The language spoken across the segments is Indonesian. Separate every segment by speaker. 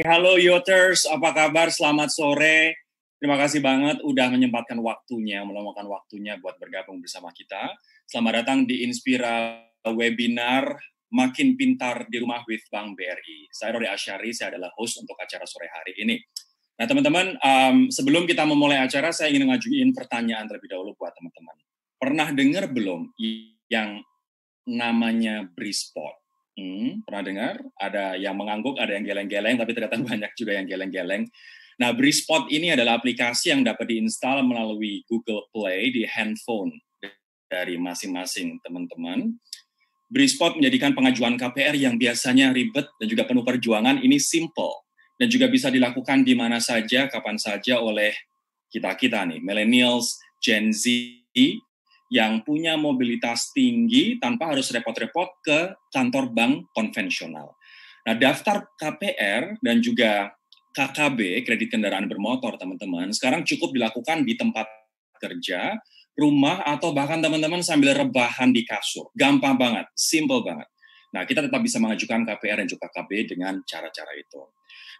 Speaker 1: Halo Yoters, apa kabar? Selamat sore. Terima kasih banget udah menyempatkan waktunya, meluangkan waktunya buat bergabung bersama kita. Selamat datang di Inspira Webinar Makin Pintar di Rumah with Bank BRI. Saya Rory Asyari, saya adalah host untuk acara sore hari ini. Nah teman-teman, um, sebelum kita memulai acara, saya ingin ngajuin pertanyaan terlebih dahulu buat teman-teman. Pernah dengar belum yang namanya Brispot? Hmm, pernah dengar? Ada yang mengangguk, ada yang geleng-geleng, tapi ternyata banyak juga yang geleng-geleng. Nah, Brispot ini adalah aplikasi yang dapat diinstal melalui Google Play di handphone dari masing-masing teman-teman. Brispot menjadikan pengajuan KPR yang biasanya ribet dan juga penuh perjuangan ini simple dan juga bisa dilakukan di mana saja, kapan saja oleh kita-kita nih, millennials, Gen Z, yang punya mobilitas tinggi tanpa harus repot-repot ke kantor bank konvensional. Nah, daftar KPR dan juga KKB, kredit kendaraan bermotor, teman-teman, sekarang cukup dilakukan di tempat kerja, rumah, atau bahkan teman-teman sambil rebahan di kasur. Gampang banget, simple banget. Nah, kita tetap bisa mengajukan KPR dan juga KKB dengan cara-cara itu.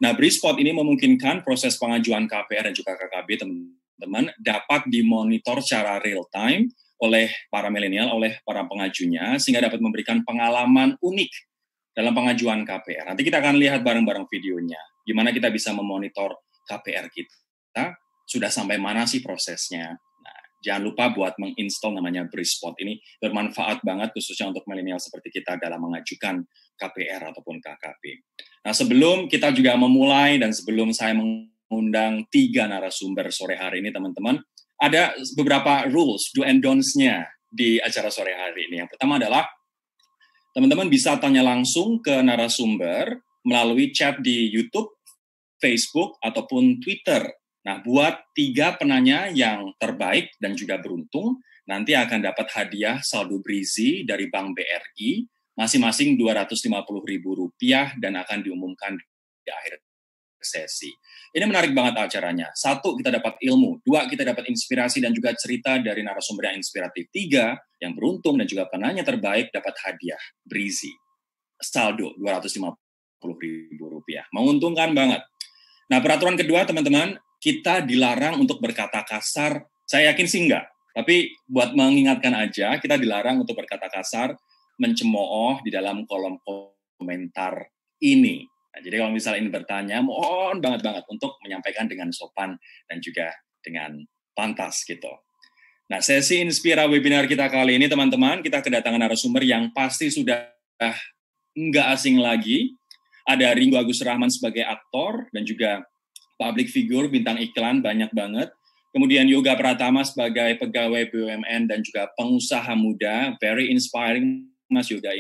Speaker 1: Nah, Brispot ini memungkinkan proses pengajuan KPR dan juga KKB, teman-teman, dapat dimonitor secara real time oleh para milenial, oleh para pengajunya, sehingga dapat memberikan pengalaman unik dalam pengajuan KPR. Nanti kita akan lihat bareng-bareng videonya, gimana kita bisa memonitor KPR kita, sudah sampai mana sih prosesnya. Nah, jangan lupa buat menginstal namanya Brispot ini bermanfaat banget khususnya untuk milenial seperti kita dalam mengajukan KPR ataupun KKP. Nah, sebelum kita juga memulai dan sebelum saya mengundang tiga narasumber sore hari ini, teman-teman, ada beberapa rules, do and don'ts-nya di acara sore hari ini. Yang pertama adalah teman-teman bisa tanya langsung ke narasumber melalui chat di YouTube, Facebook, ataupun Twitter. Nah, buat tiga penanya yang terbaik dan juga beruntung, nanti akan dapat hadiah saldo Brizi dari Bank BRI, masing-masing Rp250.000 dan akan diumumkan di akhir sesi. Ini menarik banget acaranya. Satu, kita dapat ilmu. Dua, kita dapat inspirasi dan juga cerita dari narasumber yang inspiratif. Tiga, yang beruntung dan juga penanya terbaik dapat hadiah. Brizi. Saldo, Rp250.000. Menguntungkan banget. Nah, peraturan kedua, teman-teman, kita dilarang untuk berkata kasar. Saya yakin sih enggak. Tapi buat mengingatkan aja, kita dilarang untuk berkata kasar, mencemooh di dalam kolom komentar ini. Nah, jadi kalau misalnya ini bertanya, mohon banget banget untuk menyampaikan dengan sopan dan juga dengan pantas gitu. Nah, sesi Inspira webinar kita kali ini teman-teman, kita kedatangan narasumber yang pasti sudah nggak asing lagi. Ada Ringo Agus Rahman sebagai aktor dan juga public figure, bintang iklan banyak banget. Kemudian Yoga Pratama sebagai pegawai BUMN dan juga pengusaha muda, very inspiring Mas Yoga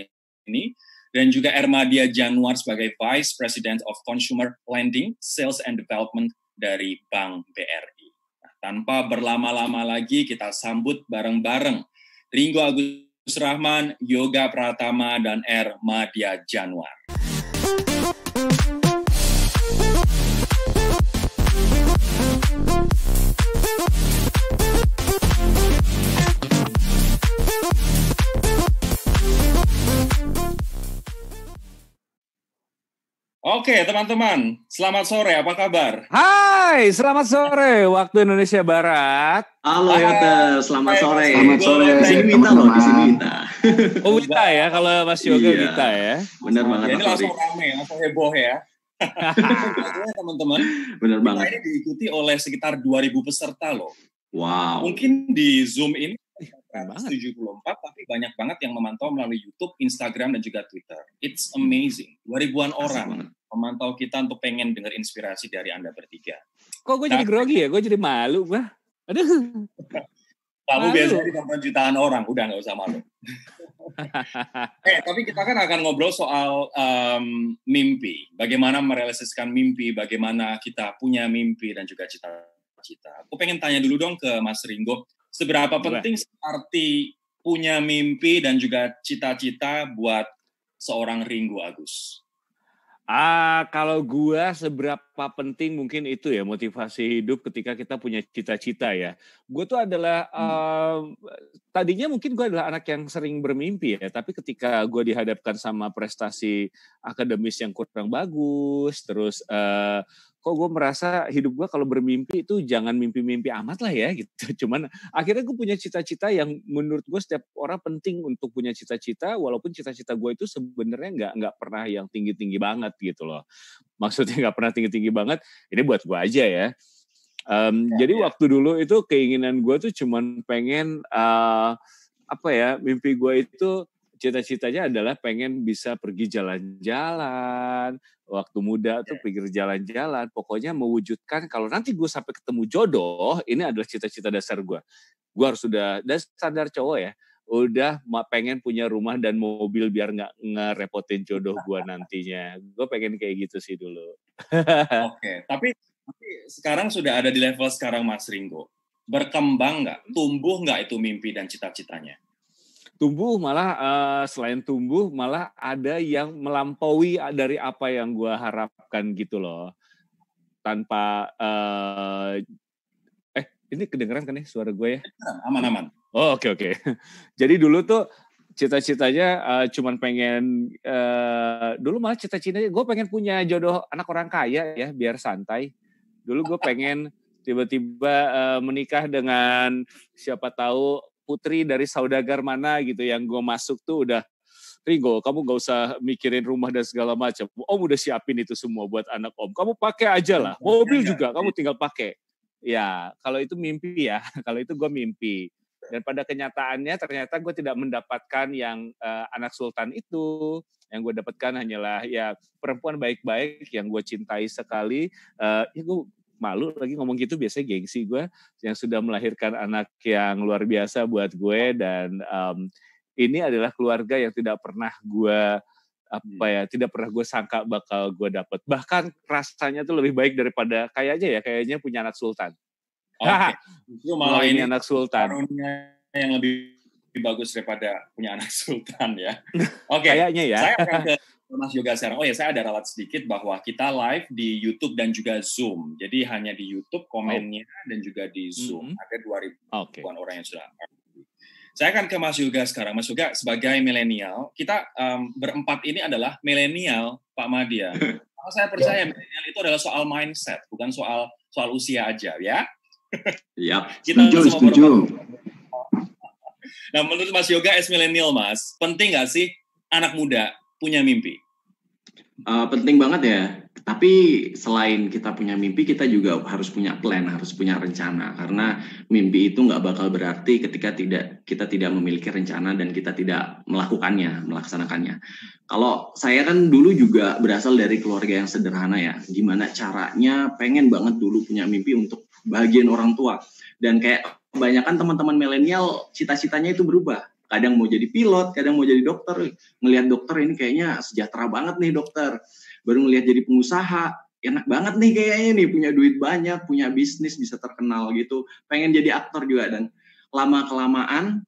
Speaker 1: ini dan juga Ermadia Januar sebagai Vice President of Consumer Lending, Sales and Development dari Bank BRI. Nah, tanpa berlama-lama lagi, kita sambut bareng-bareng Ringo Agus Rahman, Yoga Pratama, dan Ermadia Januar. Oke, teman-teman, selamat sore. Apa kabar?
Speaker 2: Hai, selamat sore waktu Indonesia Barat.
Speaker 3: Halo Yota, selamat sore.
Speaker 4: Selamat sore.
Speaker 3: Di sini Wita loh, di sini Wita.
Speaker 2: Oh Wita ya, kalau Mas Yoga
Speaker 3: Iya.
Speaker 2: Wita ya.
Speaker 3: Bener banget
Speaker 1: Ya,
Speaker 3: Ori.
Speaker 1: langsung rame, langsung heboh ya. teman-teman,
Speaker 3: Bener
Speaker 1: kita
Speaker 3: banget.
Speaker 1: ini diikuti oleh sekitar 2.000 peserta loh.
Speaker 3: Wow.
Speaker 1: Mungkin di Zoom ini. 174, tapi banyak banget yang memantau melalui YouTube, Instagram, dan juga Twitter. It's amazing. 2000-an
Speaker 3: Asik
Speaker 1: orang memantau kita untuk pengen dengar inspirasi dari Anda bertiga.
Speaker 2: Kok gue jadi
Speaker 1: Nah.
Speaker 2: grogi ya? Gue jadi malu gua. Aduh.
Speaker 1: Kamu biasanya ditonton jutaan orang, udah nggak usah malu. eh, tapi kita kan akan ngobrol soal em, mimpi. Bagaimana merealisasikan mimpi, bagaimana kita punya mimpi dan juga cita-cita. Aku pengen tanya dulu dong ke Mas Ringo, seberapa
Speaker 2: Boleh.
Speaker 1: penting arti punya mimpi dan juga cita-cita buat seorang Ringo Agus?
Speaker 2: Ah, kalau gua seberapa penting mungkin itu ya motivasi hidup ketika kita punya cita-cita ya. Gue tuh adalah hmm. uh, tadinya mungkin gue adalah anak yang sering bermimpi ya, tapi ketika gue dihadapkan sama prestasi akademis yang kurang bagus, terus uh, kok gue merasa hidup gue kalau bermimpi itu jangan mimpi-mimpi amat lah ya gitu. Cuman akhirnya gue punya cita-cita yang menurut gue setiap orang penting untuk punya cita-cita, walaupun cita-cita gue itu sebenarnya nggak nggak pernah yang tinggi-tinggi banget gitu loh. Maksudnya nggak pernah tinggi-tinggi banget. Ini buat gue aja ya. Um, ya jadi ya. waktu dulu itu keinginan gue tuh cuman pengen uh, apa ya mimpi gue itu cita-citanya adalah pengen bisa pergi jalan-jalan, waktu muda tuh pergi jalan-jalan, pokoknya mewujudkan kalau nanti gue sampai ketemu jodoh, ini adalah cita-cita dasar gue. Gue harus sudah, dan sadar cowok ya, udah pengen punya rumah dan mobil biar nggak ngerepotin jodoh gue nantinya. Gue pengen kayak gitu sih dulu.
Speaker 1: Oke, tapi, tapi sekarang sudah ada di level sekarang Mas Ringo. Berkembang nggak? Tumbuh nggak itu mimpi dan cita-citanya?
Speaker 2: Tumbuh malah uh, selain tumbuh malah ada yang melampaui dari apa yang gue harapkan gitu loh. Tanpa uh, eh ini kedengeran kan nih suara gue ya?
Speaker 1: Aman-aman
Speaker 2: oh oke okay, oke. Okay. jadi dulu tuh cita-citanya uh, cuman pengen uh, dulu malah cita-citanya gue pengen punya jodoh anak orang kaya ya biar santai. Dulu gue pengen tiba-tiba uh, menikah dengan siapa tahu putri dari saudagar mana gitu yang gue masuk tuh udah Ringo, kamu gak usah mikirin rumah dan segala macam. Om udah siapin itu semua buat anak om. Kamu pakai aja lah. Mobil juga kamu tinggal pakai. Ya, kalau itu mimpi ya. Kalau itu gue mimpi. Dan pada kenyataannya ternyata gue tidak mendapatkan yang uh, anak sultan itu. Yang gue dapatkan hanyalah ya perempuan baik-baik yang gue cintai sekali. Uh, ya gue malu lagi ngomong gitu biasanya gengsi gue yang sudah melahirkan anak yang luar biasa buat gue dan um, ini adalah keluarga yang tidak pernah gue apa ya tidak pernah gue sangka bakal gue dapet. Bahkan rasanya tuh lebih baik daripada kayaknya ya kayaknya punya anak sultan.
Speaker 1: Okay. itu malah ini anak sultan. yang lebih bagus daripada punya anak sultan ya.
Speaker 2: Oke okay. kayaknya ya.
Speaker 1: saya akan ke Mas Yoga sekarang. Oh ya, saya ada ralat sedikit bahwa kita live di YouTube dan juga Zoom. Jadi hanya di YouTube komennya oh. dan juga di Zoom. Mm -hmm. Ada 2000 okay. orang yang sudah. Saya akan ke Mas Yoga sekarang. Mas Yoga sebagai milenial, kita um, berempat ini adalah milenial, Pak Madia. Kalau saya percaya milenial itu adalah soal mindset, bukan soal soal usia aja, ya.
Speaker 3: Iya. kita setuju, setuju.
Speaker 1: Nah, menurut Mas Yoga, es milenial, Mas, penting nggak sih anak muda punya mimpi?
Speaker 3: Uh, penting banget ya. Tapi selain kita punya mimpi, kita juga harus punya plan, harus punya rencana. Karena mimpi itu nggak bakal berarti ketika tidak kita tidak memiliki rencana dan kita tidak melakukannya, melaksanakannya. Kalau saya kan dulu juga berasal dari keluarga yang sederhana ya. Gimana caranya pengen banget dulu punya mimpi untuk bagian orang tua. Dan kayak kebanyakan teman-teman milenial cita-citanya itu berubah kadang mau jadi pilot, kadang mau jadi dokter. Ngelihat dokter ini kayaknya sejahtera banget nih dokter. Baru ngelihat jadi pengusaha, enak banget nih kayaknya nih punya duit banyak, punya bisnis bisa terkenal gitu. Pengen jadi aktor juga dan lama kelamaan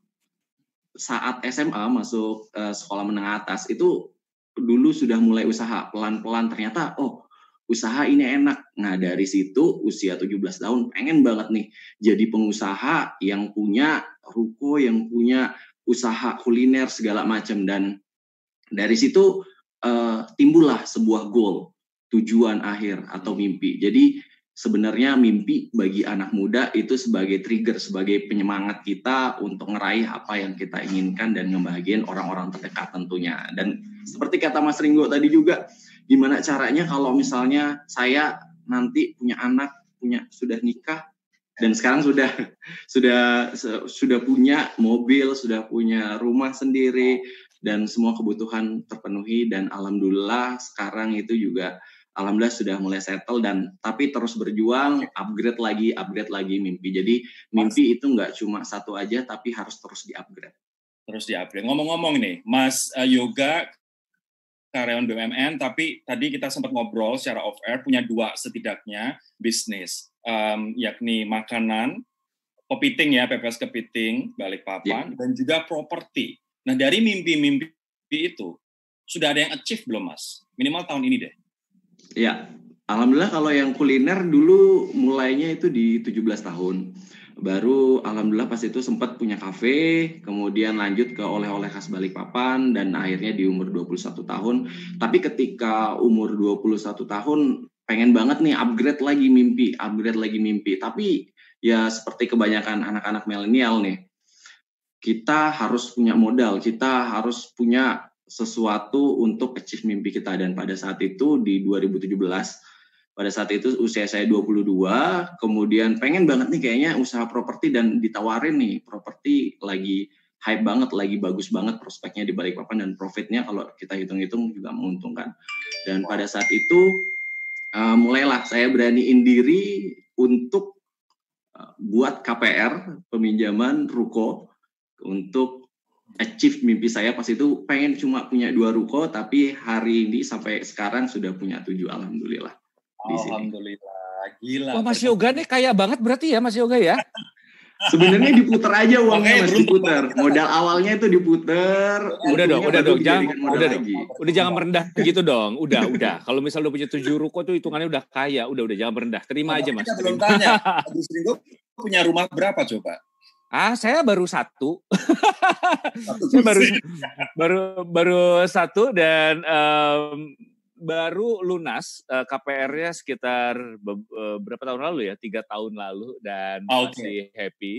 Speaker 3: saat SMA masuk uh, sekolah menengah atas itu dulu sudah mulai usaha pelan-pelan ternyata oh usaha ini enak. Nah, dari situ usia 17 tahun pengen banget nih jadi pengusaha yang punya ruko, yang punya usaha kuliner segala macam. Dan dari situ uh, timbullah sebuah goal tujuan akhir atau mimpi. Jadi sebenarnya mimpi bagi anak muda itu sebagai trigger sebagai penyemangat kita untuk ngeraih apa yang kita inginkan dan ngebahagiain orang-orang terdekat tentunya. Dan seperti kata Mas Ringo tadi juga gimana caranya kalau misalnya saya nanti punya anak punya sudah nikah dan sekarang sudah sudah sudah punya mobil, sudah punya rumah sendiri dan semua kebutuhan terpenuhi dan alhamdulillah sekarang itu juga alhamdulillah sudah mulai settle dan tapi terus berjuang upgrade lagi upgrade lagi mimpi. Jadi mimpi itu nggak cuma satu aja tapi harus terus di-upgrade.
Speaker 1: Terus di-upgrade. Ngomong-ngomong nih, Mas uh, Yoga karyawan BUMN, tapi tadi kita sempat ngobrol secara off air punya dua setidaknya bisnis um, yakni makanan, kepiting ya, pepes kepiting, balik papan, yeah. dan juga properti. Nah dari mimpi-mimpi itu, sudah ada yang achieve belum mas? Minimal tahun ini deh.
Speaker 3: Ya, alhamdulillah kalau yang kuliner dulu mulainya itu di 17 tahun. Baru alhamdulillah pas itu sempat punya kafe, kemudian lanjut ke oleh-oleh khas Balikpapan dan akhirnya di umur 21 tahun. Tapi ketika umur 21 tahun pengen banget nih upgrade lagi mimpi, upgrade lagi mimpi. Tapi ya seperti kebanyakan anak-anak milenial nih, kita harus punya modal, kita harus punya sesuatu untuk achieve mimpi kita dan pada saat itu di 2017 pada saat itu usia saya 22 kemudian pengen banget nih kayaknya usaha properti dan ditawarin nih properti lagi hype banget lagi bagus banget prospeknya di balik papan dan profitnya kalau kita hitung-hitung juga menguntungkan dan pada saat itu uh, mulailah saya beraniin diri untuk uh, buat KPR peminjaman ruko untuk achieve mimpi saya. Pas itu pengen cuma punya dua ruko tapi hari ini sampai sekarang sudah punya tujuh alhamdulillah
Speaker 1: di alhamdulillah gila
Speaker 2: Wah Mas Yoga nih kaya banget berarti ya Mas Yoga ya
Speaker 3: Sebenarnya diputer aja uangnya mas diputer. Modal awalnya itu diputer.
Speaker 2: Udah dong, udah dong, jangan udah dong. Udah jangan merendah begitu dong. Udah, udah. Kalau misal udah punya tujuh ruko tuh hitungannya udah kaya. Udah, udah jangan merendah. Terima aja mas.
Speaker 1: Kita belum tanya. punya rumah berapa coba?
Speaker 2: Ah, saya baru satu. saya baru baru baru satu dan um, baru lunas uh, KPR-nya sekitar uh, berapa tahun lalu ya? Tiga tahun lalu dan okay. masih happy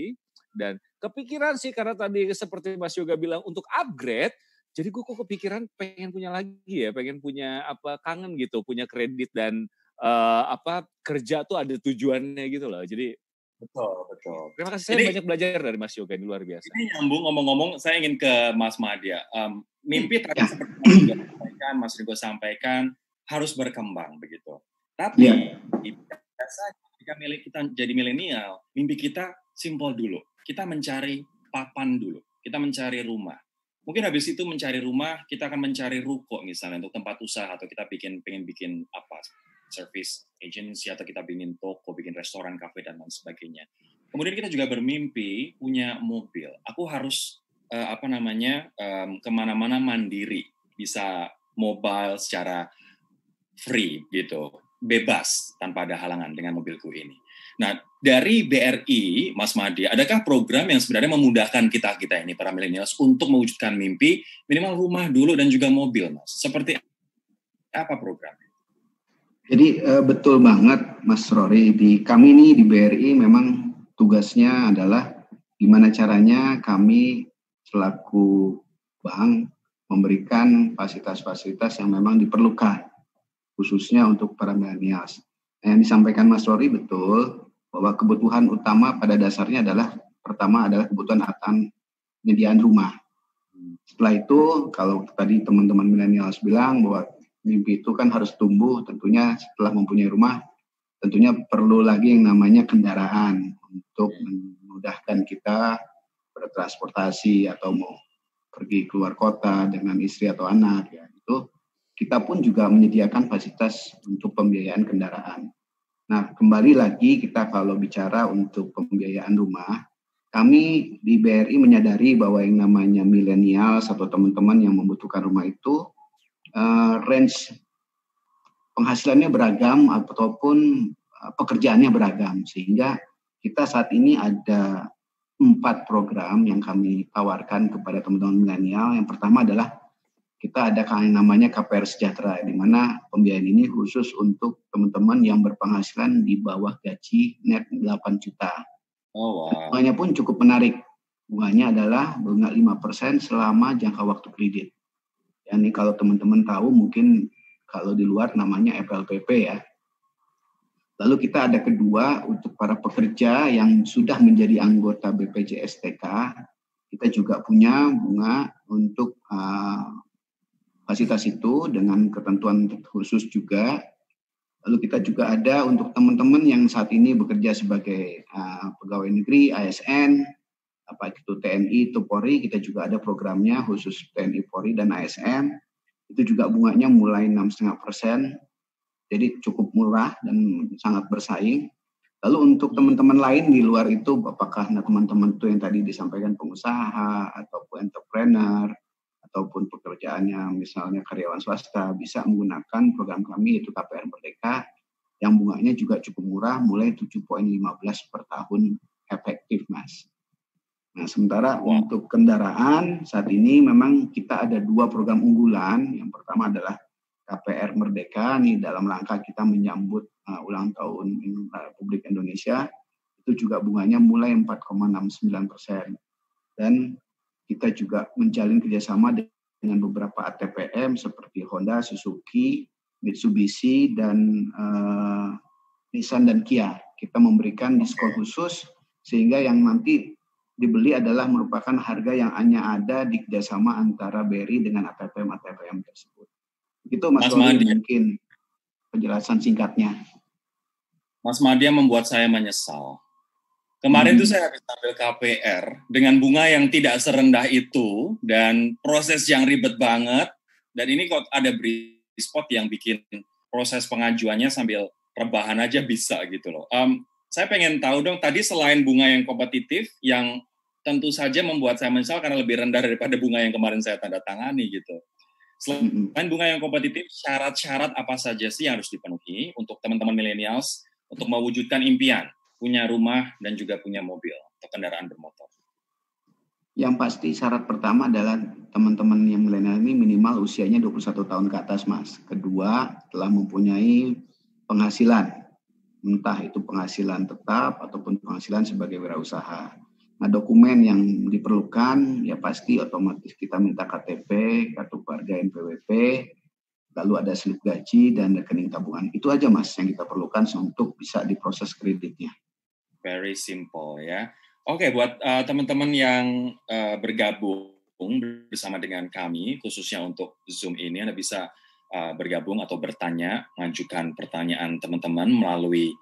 Speaker 2: dan kepikiran sih karena tadi seperti Mas Yoga bilang untuk upgrade. Jadi gue kok kepikiran pengen punya lagi ya, pengen punya apa kangen gitu, punya kredit dan uh, apa kerja tuh ada tujuannya gitu loh. Jadi
Speaker 1: Betul, betul.
Speaker 2: Terima kasih. Saya ini, banyak belajar dari Mas Yoga ini luar biasa.
Speaker 1: Ini nyambung ngomong-ngomong, saya ingin ke Mas Madia. Um, mimpi tadi ya. seperti Mas Yoga sampaikan, Mas Rigo sampaikan harus berkembang begitu. Tapi ya. biasa ketika milik kita jadi milenial, mimpi kita simpel dulu. Kita mencari papan dulu. Kita mencari rumah. Mungkin habis itu mencari rumah, kita akan mencari ruko misalnya untuk tempat usaha atau kita bikin pengen bikin apa service agency atau kita bikin toko, bikin restoran, kafe dan lain sebagainya. Kemudian kita juga bermimpi punya mobil. Aku harus uh, apa namanya um, ke mana-mana mandiri, bisa mobile secara free gitu, bebas tanpa ada halangan dengan mobilku ini. Nah, dari BRI, Mas Madi, adakah program yang sebenarnya memudahkan kita kita ini para milenials untuk mewujudkan mimpi minimal rumah dulu dan juga mobil, Mas? Seperti apa program?
Speaker 4: Jadi uh, betul banget Mas Rory di kami ini di BRI memang tugasnya adalah gimana caranya kami selaku bank memberikan fasilitas-fasilitas yang memang diperlukan khususnya untuk para milenials. Nah, yang disampaikan Mas Rory betul bahwa kebutuhan utama pada dasarnya adalah pertama adalah kebutuhan akan penyediaan rumah. Setelah itu kalau tadi teman-teman milenials bilang bahwa mimpi itu kan harus tumbuh tentunya setelah mempunyai rumah tentunya perlu lagi yang namanya kendaraan untuk memudahkan kita bertransportasi atau mau pergi keluar kota dengan istri atau anak ya itu kita pun juga menyediakan fasilitas untuk pembiayaan kendaraan. Nah, kembali lagi kita kalau bicara untuk pembiayaan rumah, kami di BRI menyadari bahwa yang namanya milenial atau teman-teman yang membutuhkan rumah itu uh, range penghasilannya beragam ataupun uh, pekerjaannya beragam sehingga kita saat ini ada empat program yang kami tawarkan kepada teman-teman milenial. Yang pertama adalah kita ada yang namanya KPR Sejahtera, di mana pembiayaan ini khusus untuk teman-teman yang berpenghasilan di bawah gaji net 8 juta. Oh, wow. Bunganya pun cukup menarik. Bunganya adalah bunga 5% selama jangka waktu kredit. Ya, ini kalau teman-teman tahu mungkin kalau di luar namanya FLPP ya. Lalu kita ada kedua untuk para pekerja yang sudah menjadi anggota BPJS TK, kita juga punya bunga untuk uh, fasilitas itu dengan ketentuan khusus juga. Lalu kita juga ada untuk teman-teman yang saat ini bekerja sebagai uh, pegawai negeri, ASN, apa itu TNI, itu Polri, kita juga ada programnya khusus TNI, Polri, dan ASN. Itu juga bunganya mulai 6,5 persen, jadi cukup murah dan sangat bersaing. Lalu untuk teman-teman lain di luar itu, apakah teman-teman itu yang tadi disampaikan pengusaha, ataupun entrepreneur, ataupun pekerjaannya misalnya karyawan swasta bisa menggunakan program kami yaitu KPR Merdeka yang bunganya juga cukup murah mulai 7.15 per tahun efektif Mas. Nah, sementara untuk kendaraan saat ini memang kita ada dua program unggulan. Yang pertama adalah KPR Merdeka nih dalam rangka kita menyambut uh, ulang tahun Republik Indonesia itu juga bunganya mulai 4,69 persen dan kita juga menjalin kerjasama dengan beberapa ATPM seperti Honda, Suzuki, Mitsubishi, dan uh, Nissan dan Kia. Kita memberikan diskon khusus sehingga yang nanti dibeli adalah merupakan harga yang hanya ada di kerjasama antara BRI dengan ATPM-ATPM tersebut. Itu Mas, Mas Madi. mungkin penjelasan singkatnya.
Speaker 1: Mas Madia membuat saya menyesal Kemarin hmm. tuh saya habis ambil KPR dengan bunga yang tidak serendah itu dan proses yang ribet banget. Dan ini kok ada spot yang bikin proses pengajuannya sambil rebahan aja bisa gitu loh. Um, saya pengen tahu dong, tadi selain bunga yang kompetitif, yang tentu saja membuat saya menyesal karena lebih rendah daripada bunga yang kemarin saya tanda tangani gitu. Selain bunga yang kompetitif, syarat-syarat apa saja sih yang harus dipenuhi untuk teman-teman milenials untuk mewujudkan impian? punya rumah dan juga punya mobil atau kendaraan bermotor?
Speaker 4: Yang pasti syarat pertama adalah teman-teman yang milenial ini minimal usianya 21 tahun ke atas, Mas. Kedua, telah mempunyai penghasilan, entah itu penghasilan tetap ataupun penghasilan sebagai wirausaha. Nah, dokumen yang diperlukan ya pasti otomatis kita minta KTP, kartu keluarga NPWP, lalu ada slip gaji dan rekening tabungan. Itu aja Mas yang kita perlukan untuk bisa diproses kreditnya.
Speaker 1: Very simple ya. Oke, okay, buat uh, teman-teman yang uh, bergabung bersama dengan kami, khususnya untuk Zoom ini, Anda bisa uh, bergabung atau bertanya, mengajukan pertanyaan teman-teman melalui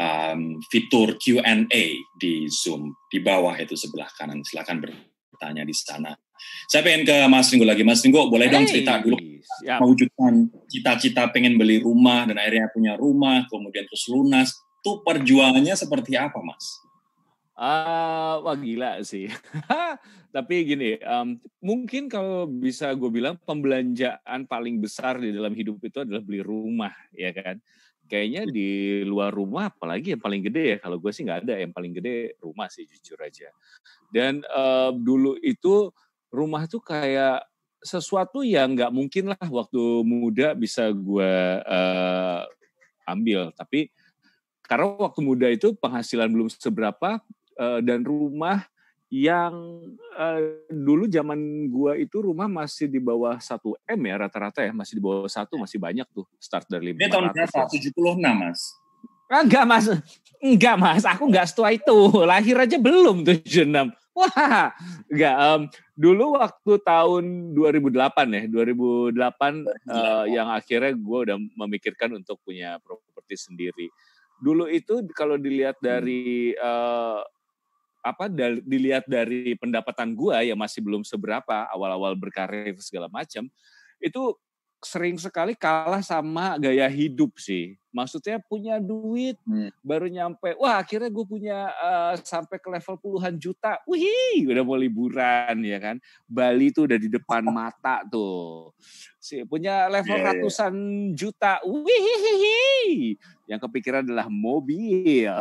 Speaker 1: um, fitur Q&A di Zoom di bawah itu sebelah kanan. Silakan bertanya di sana. Saya pengen ke Mas Ringo lagi. Mas Ringo, boleh hey, dong cerita dulu siap. mewujudkan cita-cita pengen beli rumah dan akhirnya punya rumah, kemudian terus lunas itu perjuangannya seperti apa, Mas?
Speaker 2: Uh, wah gila sih. Tapi gini, um, mungkin kalau bisa gue bilang pembelanjaan paling besar di dalam hidup itu adalah beli rumah, ya kan? Kayaknya di luar rumah, apalagi yang paling gede ya. Kalau gue sih nggak ada yang paling gede rumah sih jujur aja. Dan uh, dulu itu rumah tuh kayak sesuatu yang nggak mungkin lah waktu muda bisa gue uh, ambil. Tapi karena waktu muda itu penghasilan belum seberapa uh, dan rumah yang uh, dulu zaman gua itu rumah masih di bawah 1 M ya rata-rata ya, masih di bawah satu masih banyak tuh start dari 500. Ini
Speaker 1: tahun berapa? 76 Mas.
Speaker 2: Enggak Mas. Enggak Mas, aku enggak setua itu. Lahir aja belum 76. Wah, enggak. Um, dulu waktu tahun 2008 ya, 2008 uh, yang akhirnya gue udah memikirkan untuk punya properti sendiri dulu itu kalau dilihat hmm. dari uh, apa dilihat dari pendapatan gua yang masih belum seberapa awal-awal berkarir segala macam itu sering sekali kalah sama gaya hidup sih. Maksudnya punya duit hmm. baru nyampe, wah akhirnya gue punya uh, sampai ke level puluhan juta, wih udah mau liburan ya kan. Bali tuh udah di depan mata tuh. Si punya level yeah, iya. ratusan yeah. juta, wih yang kepikiran adalah mobil,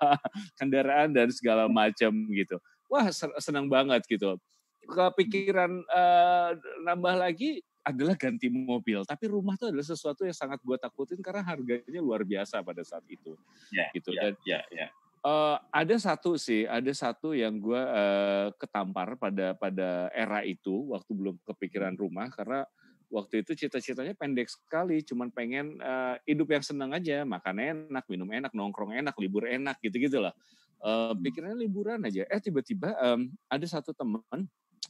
Speaker 2: kendaraan dan segala macam gitu. Wah senang banget gitu. Kepikiran uh, nambah lagi adalah ganti mobil. Tapi rumah itu adalah sesuatu yang sangat gue takutin karena harganya luar biasa pada saat itu. Yeah, gitu. Yeah, Dan yeah, yeah. Uh, ada satu sih, ada satu yang gue uh, ketampar pada pada era itu waktu belum kepikiran rumah karena waktu itu cita-citanya pendek sekali, cuman pengen uh, hidup yang senang aja, makan enak, minum enak, nongkrong enak, libur enak, gitu-gitu lah. Uh, pikirannya liburan aja. Eh tiba-tiba um, ada satu teman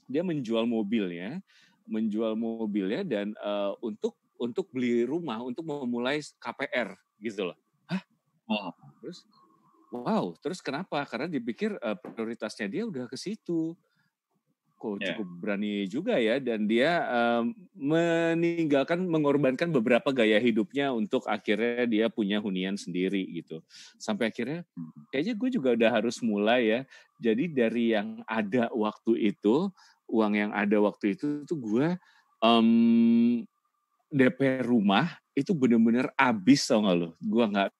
Speaker 2: dia menjual mobilnya menjual mobilnya dan uh, untuk untuk beli rumah untuk memulai KPR gitu loh. Hah? Oh. Terus wow, terus kenapa? Karena dipikir uh, prioritasnya dia udah ke situ. Kok yeah. cukup berani juga ya dan dia um, meninggalkan mengorbankan beberapa gaya hidupnya untuk akhirnya dia punya hunian sendiri gitu. Sampai akhirnya hmm. kayaknya gue juga udah harus mulai ya. Jadi dari yang ada waktu itu uang yang ada waktu itu tuh gue um, DP rumah itu bener-bener abis tau gak lo gue nggak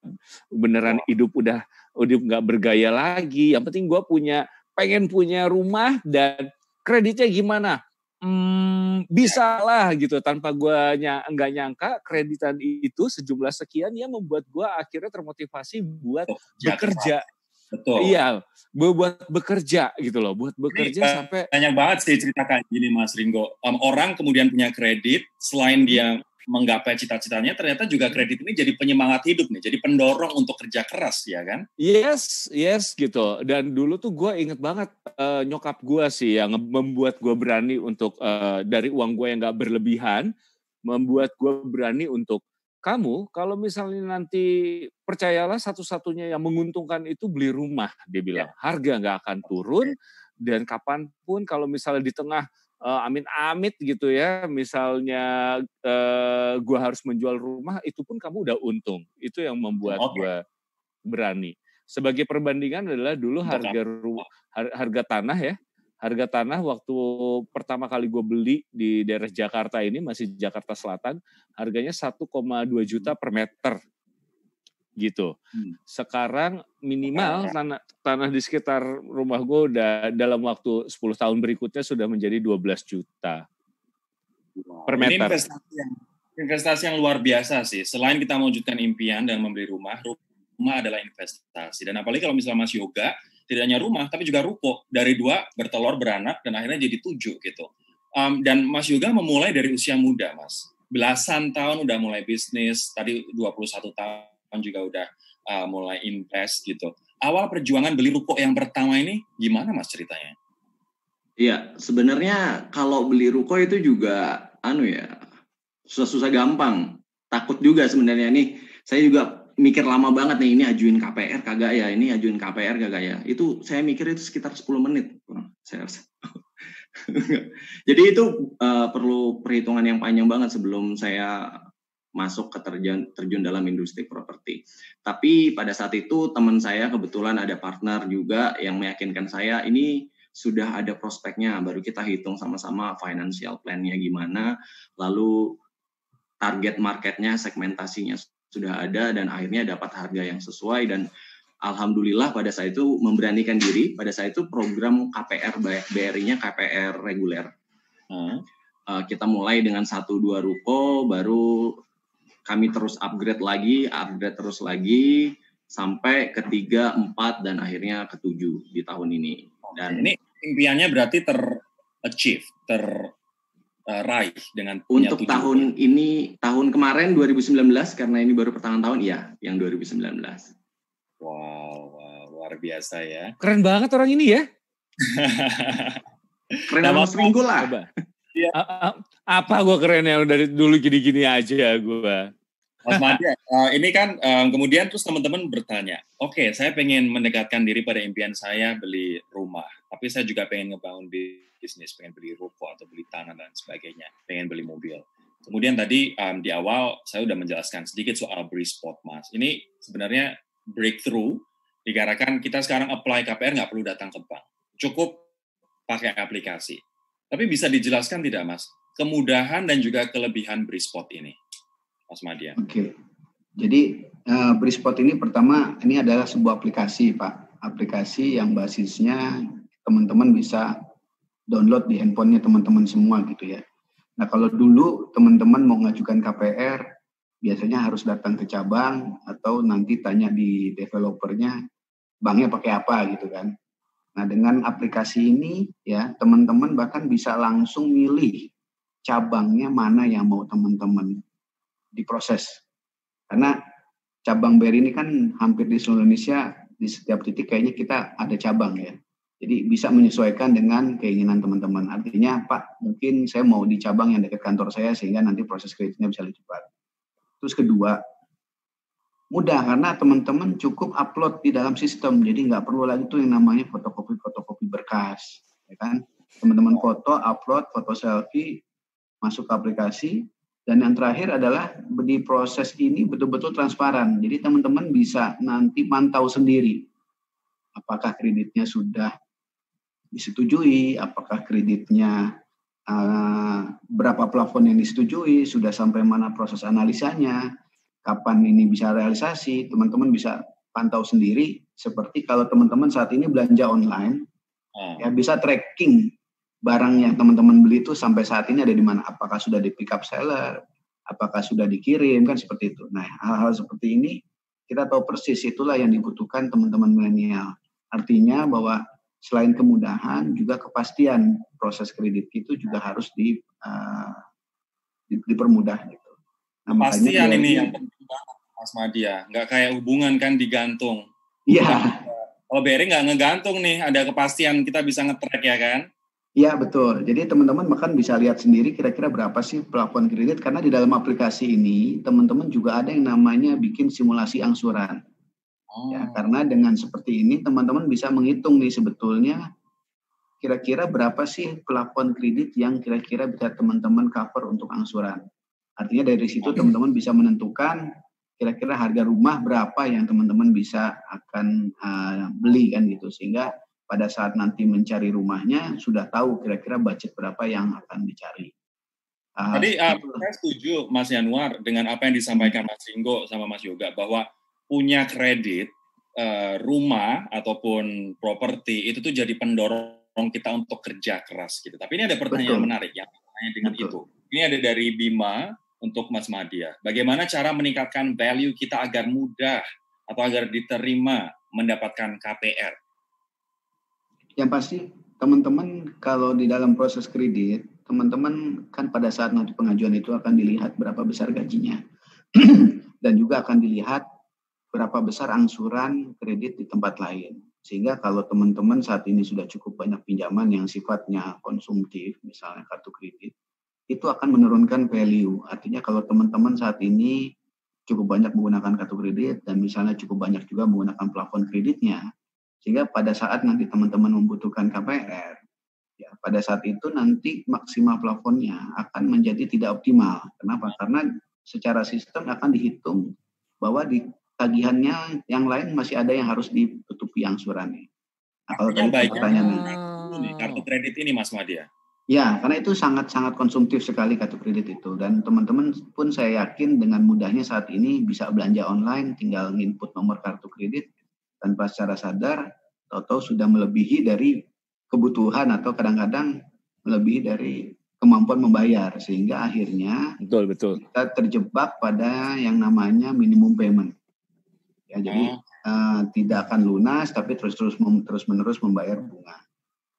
Speaker 2: beneran hidup udah udah nggak bergaya lagi. Yang penting gue punya pengen punya rumah dan kreditnya gimana? Hmm, bisa lah gitu. Tanpa gue ny nggak nyangka kreditan itu sejumlah sekian ya membuat gue akhirnya termotivasi buat oh, bekerja
Speaker 1: Betul.
Speaker 2: Iya, buat bekerja gitu loh, buat bekerja Ini, sampai
Speaker 1: banyak banget sih ceritakan gini Mas Ringo. Um, orang kemudian punya kredit, selain dia menggapai cita-citanya ternyata juga kredit ini jadi penyemangat hidup nih, jadi pendorong untuk kerja keras ya kan?
Speaker 2: Yes, yes gitu. Dan dulu tuh gue inget banget uh, nyokap gue sih yang membuat gue berani untuk uh, dari uang gue yang gak berlebihan, membuat gue berani untuk kamu kalau misalnya nanti percayalah satu-satunya yang menguntungkan itu beli rumah dia bilang ya. harga nggak akan turun dan kapan pun kalau misalnya di tengah uh, amit-amit gitu ya, misalnya uh, gue harus menjual rumah, itu pun kamu udah untung. Itu yang membuat okay. gue berani. Sebagai perbandingan adalah dulu harga rumah, harga tanah ya, harga tanah waktu pertama kali gue beli di daerah Jakarta ini masih Jakarta Selatan, harganya 1,2 juta per meter gitu. Hmm. Sekarang minimal tanah tanah di sekitar rumah gue udah dalam waktu 10 tahun berikutnya sudah menjadi 12 juta
Speaker 1: wow. per meter. Ini investasi yang, investasi yang luar biasa sih. Selain kita mewujudkan impian dan membeli rumah, rumah adalah investasi. Dan apalagi kalau misalnya Mas Yoga, tidak hanya rumah, tapi juga ruko. Dari dua bertelur, beranak, dan akhirnya jadi tujuh gitu. Um, dan Mas Yoga memulai dari usia muda, Mas. Belasan tahun udah mulai bisnis, tadi 21 tahun juga udah uh, mulai invest gitu. Awal perjuangan beli ruko yang pertama ini gimana mas ceritanya?
Speaker 3: Iya, sebenarnya kalau beli ruko itu juga anu ya susah-susah gampang. Takut juga sebenarnya nih. Saya juga mikir lama banget nih ini ajuin KPR kagak ya, ini ajuin KPR kagak ya. Itu saya mikir itu sekitar 10 menit. Saya rasa. Jadi itu uh, perlu perhitungan yang panjang banget sebelum saya masuk ke terjun terjun dalam industri properti. Tapi pada saat itu teman saya kebetulan ada partner juga yang meyakinkan saya ini sudah ada prospeknya, baru kita hitung sama-sama financial plan-nya gimana, lalu target marketnya, segmentasinya sudah ada dan akhirnya dapat harga yang sesuai dan alhamdulillah pada saat itu memberanikan diri. Pada saat itu program KPR BRI-nya KPR reguler. Hmm. Uh, kita mulai dengan satu dua ruko, baru kami terus upgrade lagi, upgrade terus lagi sampai ketiga, empat dan akhirnya ketujuh di tahun ini. Dan
Speaker 1: ini impiannya berarti ter-achieve, ter-raih uh, dengan
Speaker 3: punya Untuk tujuh. tahun ini, tahun kemarin 2019 karena ini baru pertengahan tahun, iya, yang 2019.
Speaker 1: Wow, wow, luar biasa ya.
Speaker 2: Keren banget orang ini ya.
Speaker 3: Keren Nama Mas lah.
Speaker 2: Ya. Apa gue keren ya dari dulu gini-gini aja gue.
Speaker 1: Mas Madya, uh, ini kan um, kemudian terus teman-teman bertanya, oke okay, saya pengen mendekatkan diri pada impian saya beli rumah, tapi saya juga pengen ngebangun bisnis, pengen beli ruko atau beli tanah dan sebagainya, pengen beli mobil. Kemudian tadi um, di awal saya udah menjelaskan sedikit soal beri spot mas. Ini sebenarnya breakthrough dikarenakan kita sekarang apply KPR nggak perlu datang ke bank, cukup pakai aplikasi. Tapi bisa dijelaskan tidak mas, kemudahan dan juga kelebihan beri spot ini? Mas Madia.
Speaker 4: Oke. Jadi uh, Brispot ini pertama ini adalah sebuah aplikasi, Pak. Aplikasi yang basisnya teman-teman bisa download di handphonenya teman-teman semua gitu ya. Nah kalau dulu teman-teman mau mengajukan KPR, biasanya harus datang ke cabang atau nanti tanya di developernya banknya pakai apa gitu kan. Nah dengan aplikasi ini ya teman-teman bahkan bisa langsung milih cabangnya mana yang mau teman-teman diproses. Karena cabang BRI ini kan hampir di seluruh Indonesia di setiap titik kayaknya kita ada cabang ya. Jadi bisa menyesuaikan dengan keinginan teman-teman. Artinya Pak, mungkin saya mau di cabang yang dekat kantor saya sehingga nanti proses kreditnya bisa lebih cepat. Terus kedua, mudah karena teman-teman cukup upload di dalam sistem. Jadi nggak perlu lagi tuh yang namanya fotokopi-fotokopi berkas. Ya kan? Teman-teman foto, upload, foto selfie, masuk ke aplikasi, dan yang terakhir adalah di proses ini betul-betul transparan. Jadi teman-teman bisa nanti mantau sendiri apakah kreditnya sudah disetujui, apakah kreditnya uh, berapa plafon yang disetujui, sudah sampai mana proses analisanya, kapan ini bisa realisasi, teman-teman bisa pantau sendiri. Seperti kalau teman-teman saat ini belanja online, hmm. ya bisa tracking barang yang teman-teman beli itu sampai saat ini ada di mana, apakah sudah di pick up seller, apakah sudah dikirim, kan seperti itu. Nah, hal-hal seperti ini kita tahu persis itulah yang dibutuhkan teman-teman milenial. Artinya bahwa selain kemudahan juga kepastian proses kredit itu juga harus di, uh, di dipermudah gitu.
Speaker 1: Nah, kepastian ini yang penting banget Mas Madia, nggak kayak hubungan kan digantung.
Speaker 4: Iya.
Speaker 1: Kalau BRI nggak ngegantung nih, ada kepastian kita bisa ngetrack ya kan?
Speaker 4: Iya betul. Jadi teman-teman bahkan bisa lihat sendiri kira-kira berapa sih plafon kredit karena di dalam aplikasi ini teman-teman juga ada yang namanya bikin simulasi angsuran. Oh. Ya, karena dengan seperti ini teman-teman bisa menghitung nih sebetulnya kira-kira berapa sih plafon kredit yang kira-kira bisa teman-teman cover untuk angsuran. Artinya dari situ teman-teman bisa menentukan kira-kira harga rumah berapa yang teman-teman bisa akan uh, beli kan gitu sehingga pada saat nanti mencari rumahnya sudah tahu kira-kira budget berapa yang akan dicari.
Speaker 1: Uh, Tadi uh, saya setuju Mas Yanuar dengan apa yang disampaikan Mas Ringo sama Mas Yoga bahwa punya kredit uh, rumah ataupun properti itu tuh jadi pendorong kita untuk kerja keras gitu. Tapi ini ada pertanyaan Betul. menarik yang bertanya dengan Betul. itu. Ini ada dari Bima untuk Mas Madia. Bagaimana cara meningkatkan value kita agar mudah atau agar diterima mendapatkan KPR?
Speaker 4: Yang pasti teman-teman kalau di dalam proses kredit, teman-teman kan pada saat nanti pengajuan itu akan dilihat berapa besar gajinya. Dan juga akan dilihat berapa besar angsuran kredit di tempat lain. Sehingga kalau teman-teman saat ini sudah cukup banyak pinjaman yang sifatnya konsumtif, misalnya kartu kredit, itu akan menurunkan value. Artinya kalau teman-teman saat ini cukup banyak menggunakan kartu kredit dan misalnya cukup banyak juga menggunakan plafon kreditnya, sehingga pada saat nanti teman-teman membutuhkan KPR, ya pada saat itu nanti maksimal plafonnya akan menjadi tidak optimal. Kenapa? Karena secara sistem akan dihitung bahwa di tagihannya yang lain masih ada yang harus ditutupi angsurannya.
Speaker 1: Nah, kalau tadi pertanyaan nih, kartu kredit ini Mas Madia.
Speaker 4: Ya, karena itu sangat-sangat konsumtif sekali kartu kredit itu. Dan teman-teman pun saya yakin dengan mudahnya saat ini bisa belanja online, tinggal input nomor kartu kredit tanpa secara sadar, atau sudah melebihi dari kebutuhan atau kadang-kadang melebihi dari kemampuan membayar sehingga akhirnya
Speaker 2: betul betul
Speaker 4: kita terjebak pada yang namanya minimum payment ya jadi oh. uh, tidak akan lunas tapi terus terus terus menerus membayar bunga.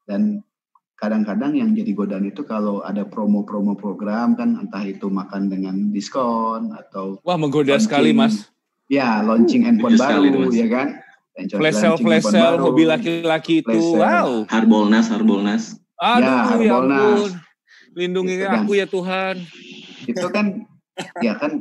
Speaker 4: Dan kadang-kadang yang jadi godaan itu kalau ada promo-promo program kan entah itu makan dengan diskon atau
Speaker 2: wah menggoda launching, sekali mas.
Speaker 4: Ya launching uh, handphone baru ya kan?
Speaker 2: Flash sale flash sale hobi laki-laki itu wow.
Speaker 3: Harbolnas harbolnas
Speaker 2: aduh ya, harbolnas. ya lindungi itu aku kan, ya Tuhan.
Speaker 4: Itu kan ya kan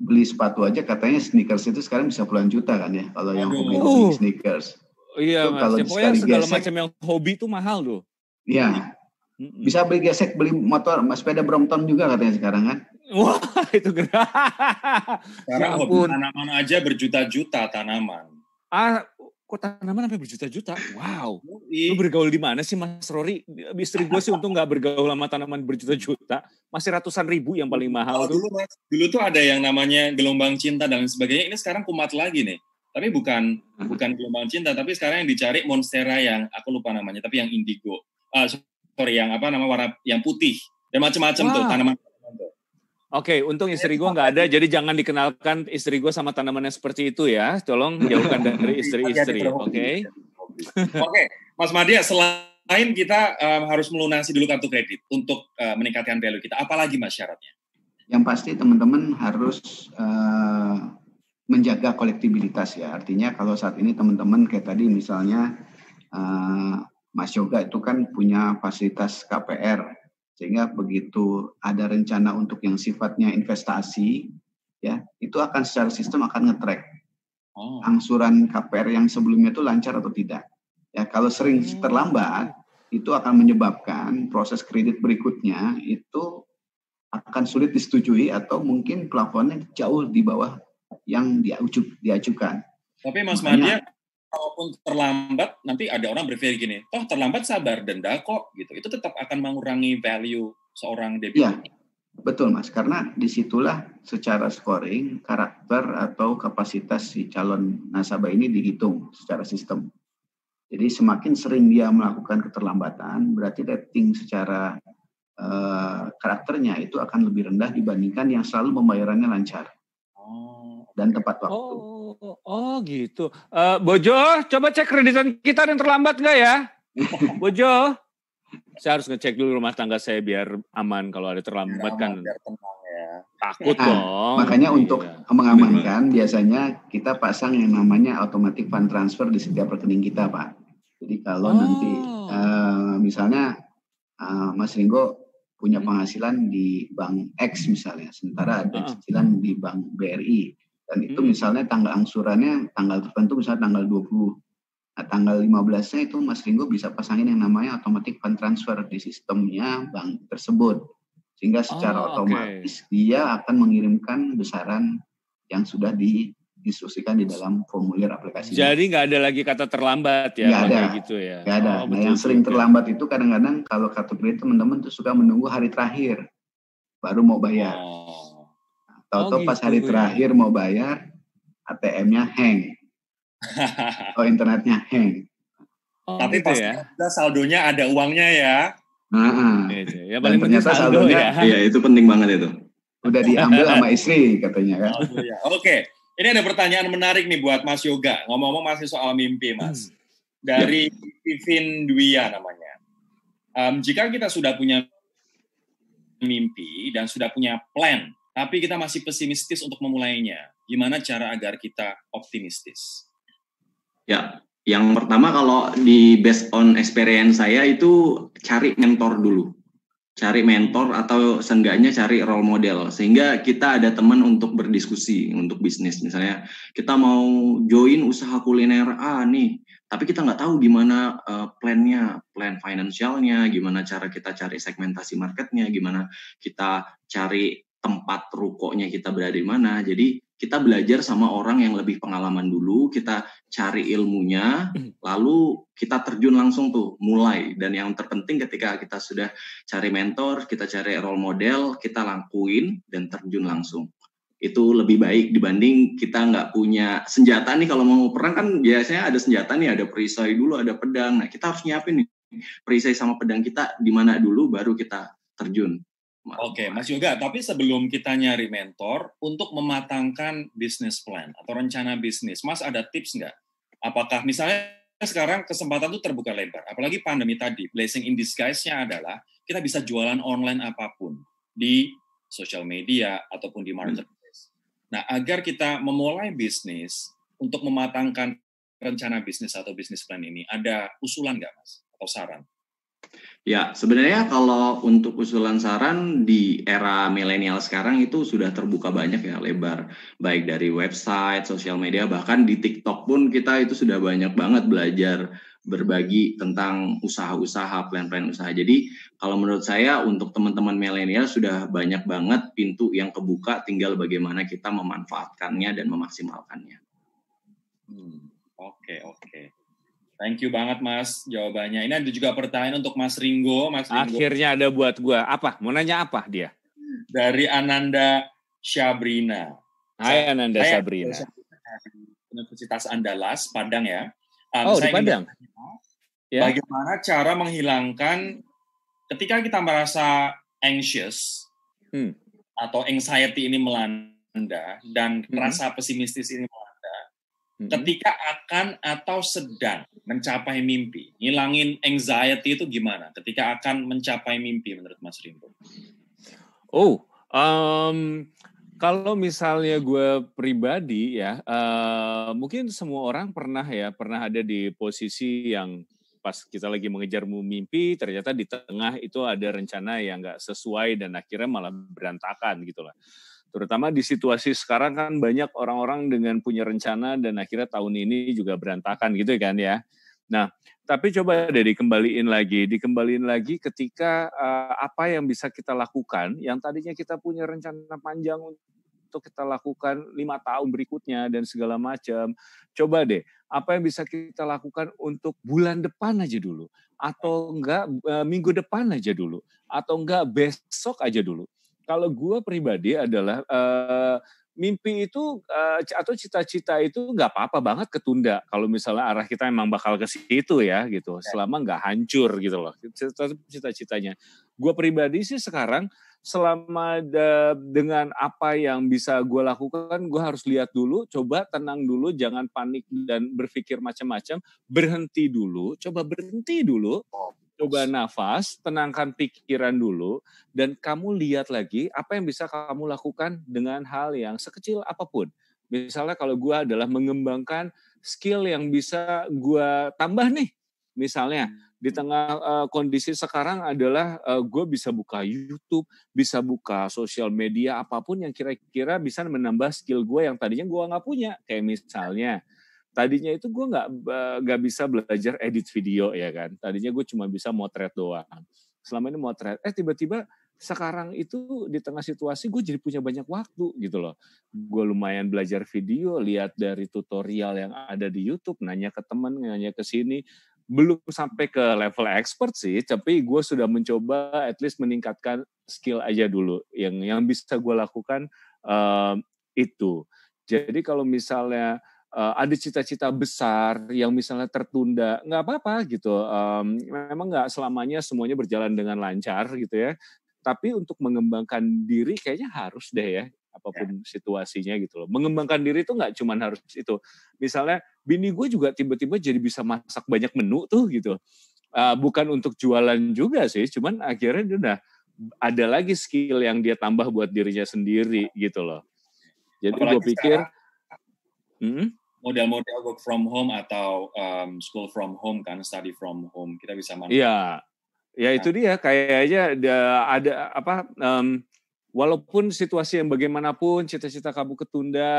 Speaker 4: beli sepatu aja katanya sneakers itu sekarang bisa puluhan juta kan ya kalau yang hobi uh. sneakers.
Speaker 2: Iya, mas. Kalau ya, pokoknya segala gesek, macam yang hobi itu mahal tuh.
Speaker 4: Iya. Bisa beli gesek, beli motor, sepeda Brompton juga katanya sekarang kan.
Speaker 2: Wah, itu gerah.
Speaker 1: Sekarang ya hobi tanaman aja berjuta-juta tanaman.
Speaker 2: Ah, kok tanaman sampai berjuta-juta? Wow. Lu bergaul di mana sih Mas Rory? Istri gue sih untung nggak bergaul sama tanaman berjuta-juta. Masih ratusan ribu yang paling mahal.
Speaker 1: Oh, dulu, mas, dulu tuh ada yang namanya gelombang cinta dan sebagainya. Ini sekarang kumat lagi nih. Tapi bukan bukan gelombang cinta, tapi sekarang yang dicari monstera yang aku lupa namanya, tapi yang indigo. Ah, sorry, yang apa nama warna yang putih. Dan macam-macam wow. tuh tanaman
Speaker 2: Oke, okay, untung istri gue nggak ada, jadi jangan dikenalkan istri gue sama tanaman yang seperti itu ya. Tolong jauhkan dari istri-istri. Oke. Okay?
Speaker 1: Oke, Mas Madia, selain kita um, harus melunasi dulu kartu kredit untuk uh, meningkatkan value kita, apalagi mas syaratnya?
Speaker 4: Yang pasti teman-teman harus uh, menjaga kolektibilitas ya. Artinya kalau saat ini teman-teman kayak tadi misalnya uh, Mas Yoga itu kan punya fasilitas KPR sehingga begitu ada rencana untuk yang sifatnya investasi, ya itu akan secara sistem akan ngetrack oh. angsuran KPR yang sebelumnya itu lancar atau tidak. Ya kalau sering hmm. terlambat, itu akan menyebabkan proses kredit berikutnya itu akan sulit disetujui atau mungkin plafonnya jauh di bawah yang diajukan.
Speaker 1: Tapi Mas Makanya, Madia, kalaupun terlambat nanti ada orang berpikir gini, toh terlambat sabar denda kok gitu. Itu tetap akan mengurangi value seorang debitur.
Speaker 4: Ya, betul mas. Karena di situlah secara scoring karakter atau kapasitas si calon nasabah ini dihitung secara sistem. Jadi semakin sering dia melakukan keterlambatan, berarti rating secara uh, karakternya itu akan lebih rendah dibandingkan yang selalu pembayarannya lancar oh. Dan tepat waktu.
Speaker 2: Oh, oh gitu. Uh, Bojo, coba cek kreditan kita yang terlambat nggak ya? Bojo, saya harus ngecek dulu rumah tangga saya biar aman kalau ada terlambat biar kan. Biar tenang ya. Takut nah, dong.
Speaker 4: Makanya iya. untuk mengamankan biasanya kita pasang yang namanya automatic fund transfer di setiap rekening kita, Pak. Jadi kalau oh. nanti uh, misalnya uh, Mas Ringo punya hmm. penghasilan di bank X misalnya, sementara ada uh. cicilan di bank BRI dan itu hmm. misalnya tanggal angsurannya tanggal tertentu misalnya tanggal 20 Nah, tanggal 15-nya itu Mas Ringo bisa pasangin yang namanya automatic fund transfer di sistemnya bank tersebut. Sehingga secara oh, otomatis okay. dia akan mengirimkan besaran yang sudah didiskusikan di dalam formulir aplikasi.
Speaker 2: Jadi nggak ada lagi kata terlambat ya?
Speaker 4: Nggak ada.
Speaker 2: Gitu ya?
Speaker 4: Nggak ada. Oh, nah, yang sering terlambat itu kadang-kadang kalau kartu kredit teman-teman tuh suka menunggu hari terakhir baru mau bayar. Oh. Tahu-tahu oh, gitu pas hari ya. terakhir mau bayar, ATM-nya hang oh internetnya hang.
Speaker 1: Oh, Tapi gitu pas ya? saldonya ada uangnya ya.
Speaker 4: Nah, ya paling ternyata saldo saldonya,
Speaker 3: ya. Iya itu penting banget itu.
Speaker 4: Udah diambil sama istri katanya kan.
Speaker 1: Oh, iya. Oke, ini ada pertanyaan menarik nih buat Mas Yoga. Ngomong-ngomong masih soal mimpi Mas. Hmm. Dari ya. Vivin Dwiya namanya. Um, jika kita sudah punya mimpi dan sudah punya plan, tapi kita masih pesimistis untuk memulainya, gimana cara agar kita optimistis?
Speaker 3: Ya, yang pertama kalau di based on experience saya itu cari mentor dulu. Cari mentor atau seenggaknya cari role model sehingga kita ada teman untuk berdiskusi untuk bisnis. Misalnya kita mau join usaha kuliner A nih, tapi kita nggak tahu gimana uh, plannya, plan finansialnya, gimana cara kita cari segmentasi marketnya, gimana kita cari tempat rukonya kita berada di mana. Jadi kita belajar sama orang yang lebih pengalaman dulu, kita cari ilmunya, lalu kita terjun langsung tuh, mulai. Dan yang terpenting ketika kita sudah cari mentor, kita cari role model, kita lakuin dan terjun langsung. Itu lebih baik dibanding kita nggak punya senjata nih kalau mau perang kan biasanya ada senjata nih, ada perisai dulu, ada pedang. Nah kita harus nyiapin nih perisai sama pedang kita di mana dulu baru kita terjun.
Speaker 1: Oke, okay, Mas Yoga, tapi sebelum kita nyari mentor untuk mematangkan bisnis plan atau rencana bisnis, Mas ada tips nggak? Apakah misalnya sekarang kesempatan itu terbuka lebar, apalagi pandemi tadi, blessing in disguise-nya adalah kita bisa jualan online apa pun di sosial media ataupun di marketplace. Nah, agar kita memulai bisnis untuk mematangkan rencana bisnis atau bisnis plan ini, ada usulan nggak, Mas? Atau saran?
Speaker 3: Ya, sebenarnya kalau untuk usulan saran di era milenial sekarang itu sudah terbuka banyak ya lebar, baik dari website, sosial media, bahkan di TikTok pun kita itu sudah banyak banget belajar berbagi tentang usaha-usaha, plan-plan usaha. Jadi kalau menurut saya untuk teman-teman milenial sudah banyak banget pintu yang kebuka, tinggal bagaimana kita memanfaatkannya dan memaksimalkannya.
Speaker 1: Hmm, oke oke. Thank you banget Mas jawabannya. Ini ada juga pertanyaan untuk Mas Ringgo. Mas
Speaker 2: Ringgo. Akhirnya ada buat gue. Apa? Mau nanya apa dia?
Speaker 1: Dari Ananda Syabrina.
Speaker 2: Hai Ananda saya, Syabrina.
Speaker 1: Universitas Andalas, Padang ya.
Speaker 2: Um, oh, di Padang.
Speaker 1: Ya. Bagaimana cara menghilangkan ketika kita merasa anxious hmm. atau anxiety ini melanda dan hmm. rasa pesimistis ini melanda hmm. ketika akan atau sedang mencapai mimpi. Ngilangin anxiety itu gimana ketika akan mencapai mimpi menurut Mas Rimbo?
Speaker 2: Oh, um, kalau misalnya gue pribadi ya, uh, mungkin semua orang pernah ya, pernah ada di posisi yang pas kita lagi mengejar mimpi, ternyata di tengah itu ada rencana yang nggak sesuai dan akhirnya malah berantakan gitu lah terutama di situasi sekarang kan banyak orang-orang dengan punya rencana dan akhirnya tahun ini juga berantakan gitu kan ya. Nah, tapi coba deh dikembaliin lagi, dikembaliin lagi ketika uh, apa yang bisa kita lakukan yang tadinya kita punya rencana panjang untuk kita lakukan lima tahun berikutnya dan segala macam. Coba deh, apa yang bisa kita lakukan untuk bulan depan aja dulu, atau enggak uh, minggu depan aja dulu, atau enggak besok aja dulu. Kalau gue pribadi adalah uh, mimpi itu uh, atau cita-cita itu nggak apa-apa banget ketunda. Kalau misalnya arah kita emang bakal ke situ ya gitu. Selama nggak hancur gitu loh cita-citanya. Gue pribadi sih sekarang selama de, dengan apa yang bisa gue lakukan gue harus lihat dulu coba tenang dulu jangan panik dan berpikir macam-macam. Berhenti dulu coba berhenti dulu coba nafas, tenangkan pikiran dulu, dan kamu lihat lagi apa yang bisa kamu lakukan dengan hal yang sekecil apa pun. Misalnya kalau gue adalah mengembangkan skill yang bisa gue tambah nih. Misalnya di tengah uh, kondisi sekarang adalah uh, gue bisa buka YouTube, bisa buka sosial media apa pun yang kira-kira bisa menambah skill gue yang tadinya gue nggak punya. Kayak misalnya tadinya itu gue nggak nggak bisa belajar edit video ya kan. Tadinya gue cuma bisa motret doang. Selama ini motret. Eh tiba-tiba sekarang itu di tengah situasi gue jadi punya banyak waktu gitu loh. Gue lumayan belajar video lihat dari tutorial yang ada di YouTube nanya ke teman nanya ke sini. Belum sampai ke level expert sih tapi gue sudah mencoba at least meningkatkan skill aja dulu. Yang yang bisa gue lakukan uh, itu. Jadi kalau misalnya uh, ada cita-cita besar yang misalnya tertunda, nggak apa-apa gitu. Um, memang nggak selamanya semuanya berjalan dengan lancar gitu ya. Tapi untuk mengembangkan diri kayaknya harus deh ya, apa pun ya. situasinya gitu loh. Mengembangkan diri itu nggak cuma harus itu. Misalnya bini gue juga tiba-tiba jadi bisa masak banyak menu tuh gitu. Uh, bukan untuk jualan juga sih, cuman akhirnya dia udah ada lagi skill yang dia tambah buat dirinya sendiri gitu loh. Jadi gue pikir,
Speaker 1: hmm? Model-model work from home atau um, school from home kan, study from home, kita bisa
Speaker 2: manfaatkan. Iya, ya itu dia kayaknya ada, ada apa? Um, walaupun situasi yang bagaimanapun, cita-cita kamu ketunda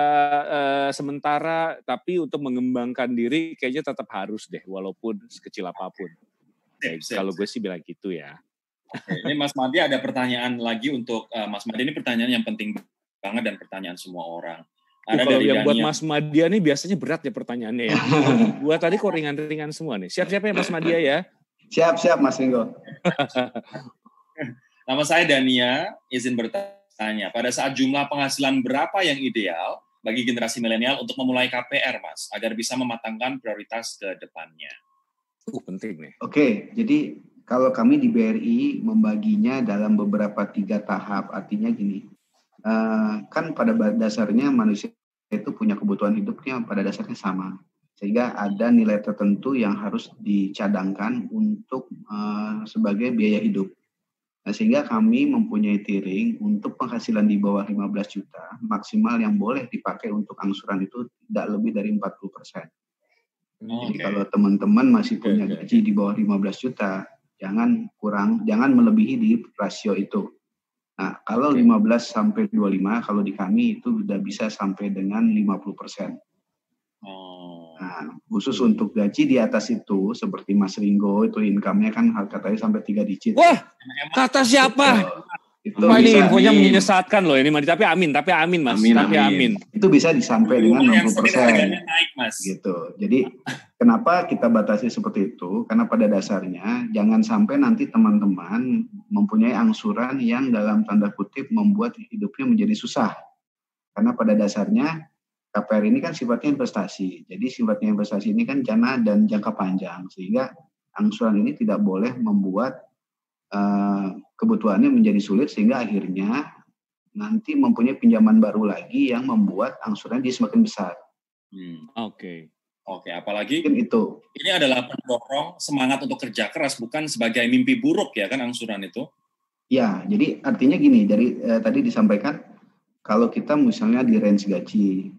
Speaker 2: uh, sementara, tapi untuk mengembangkan diri kayaknya tetap harus deh, walaupun sekecil apa pun. Sip, sip, Kalau gue sih bilang gitu ya.
Speaker 1: Ini Mas Madi ada pertanyaan lagi untuk uh, Mas Madi ini pertanyaan yang penting banget dan pertanyaan semua orang.
Speaker 2: Ada kalau yang buat Mas Madia nih biasanya berat ya pertanyaannya ya. Gua tadi kok ringan-ringan semua nih. Siap-siap ya Mas Madia ya?
Speaker 4: Siap-siap Mas Ringo.
Speaker 1: Nama saya Dania, izin bertanya. Pada saat jumlah penghasilan berapa yang ideal bagi generasi milenial untuk memulai KPR, Mas, agar bisa mematangkan prioritas ke depannya?
Speaker 2: Uh, penting nih.
Speaker 4: Oke, jadi kalau kami di BRI membaginya dalam beberapa tiga tahap. Artinya gini, uh, kan pada dasarnya manusia itu punya kebutuhan hidupnya pada dasarnya sama sehingga ada nilai tertentu yang harus dicadangkan untuk uh, sebagai biaya hidup. Nah, sehingga kami mempunyai tiring untuk penghasilan di bawah 15 juta, maksimal yang boleh dipakai untuk angsuran itu tidak lebih dari 40 persen. Oh, Jadi kalau teman-teman masih punya gaji di bawah 15 juta, jangan kurang, jangan melebihi di rasio itu. Nah, kalau okay. 15 sampai 25, kalau di kami itu sudah bisa sampai dengan 50 persen. Oh. Nah, khusus untuk gaji di atas itu, seperti Mas Ringo, itu income-nya kan katanya sampai tiga digit.
Speaker 2: Wah, kata siapa? Itu, itu Wah, ini infonya menyesatkan loh ini, tapi amin, tapi amin mas, amin, tapi amin.
Speaker 4: amin. Itu bisa disampai dengan 60 persen. Gitu. Jadi Kenapa kita batasi seperti itu? Karena pada dasarnya jangan sampai nanti teman-teman mempunyai angsuran yang dalam tanda kutip membuat hidupnya menjadi susah. Karena pada dasarnya KPR ini kan sifatnya investasi. Jadi sifatnya investasi ini kan jana dan jangka panjang. Sehingga angsuran ini tidak boleh membuat uh, kebutuhannya menjadi sulit sehingga akhirnya nanti mempunyai pinjaman baru lagi yang membuat angsuran dia semakin besar.
Speaker 1: Hmm, Oke. Okay. Oke, apalagi itu. Ini adalah pendorong semangat untuk kerja keras, bukan sebagai mimpi buruk ya kan angsuran itu?
Speaker 4: Ya, jadi artinya gini, dari eh, tadi disampaikan kalau kita misalnya di range gaji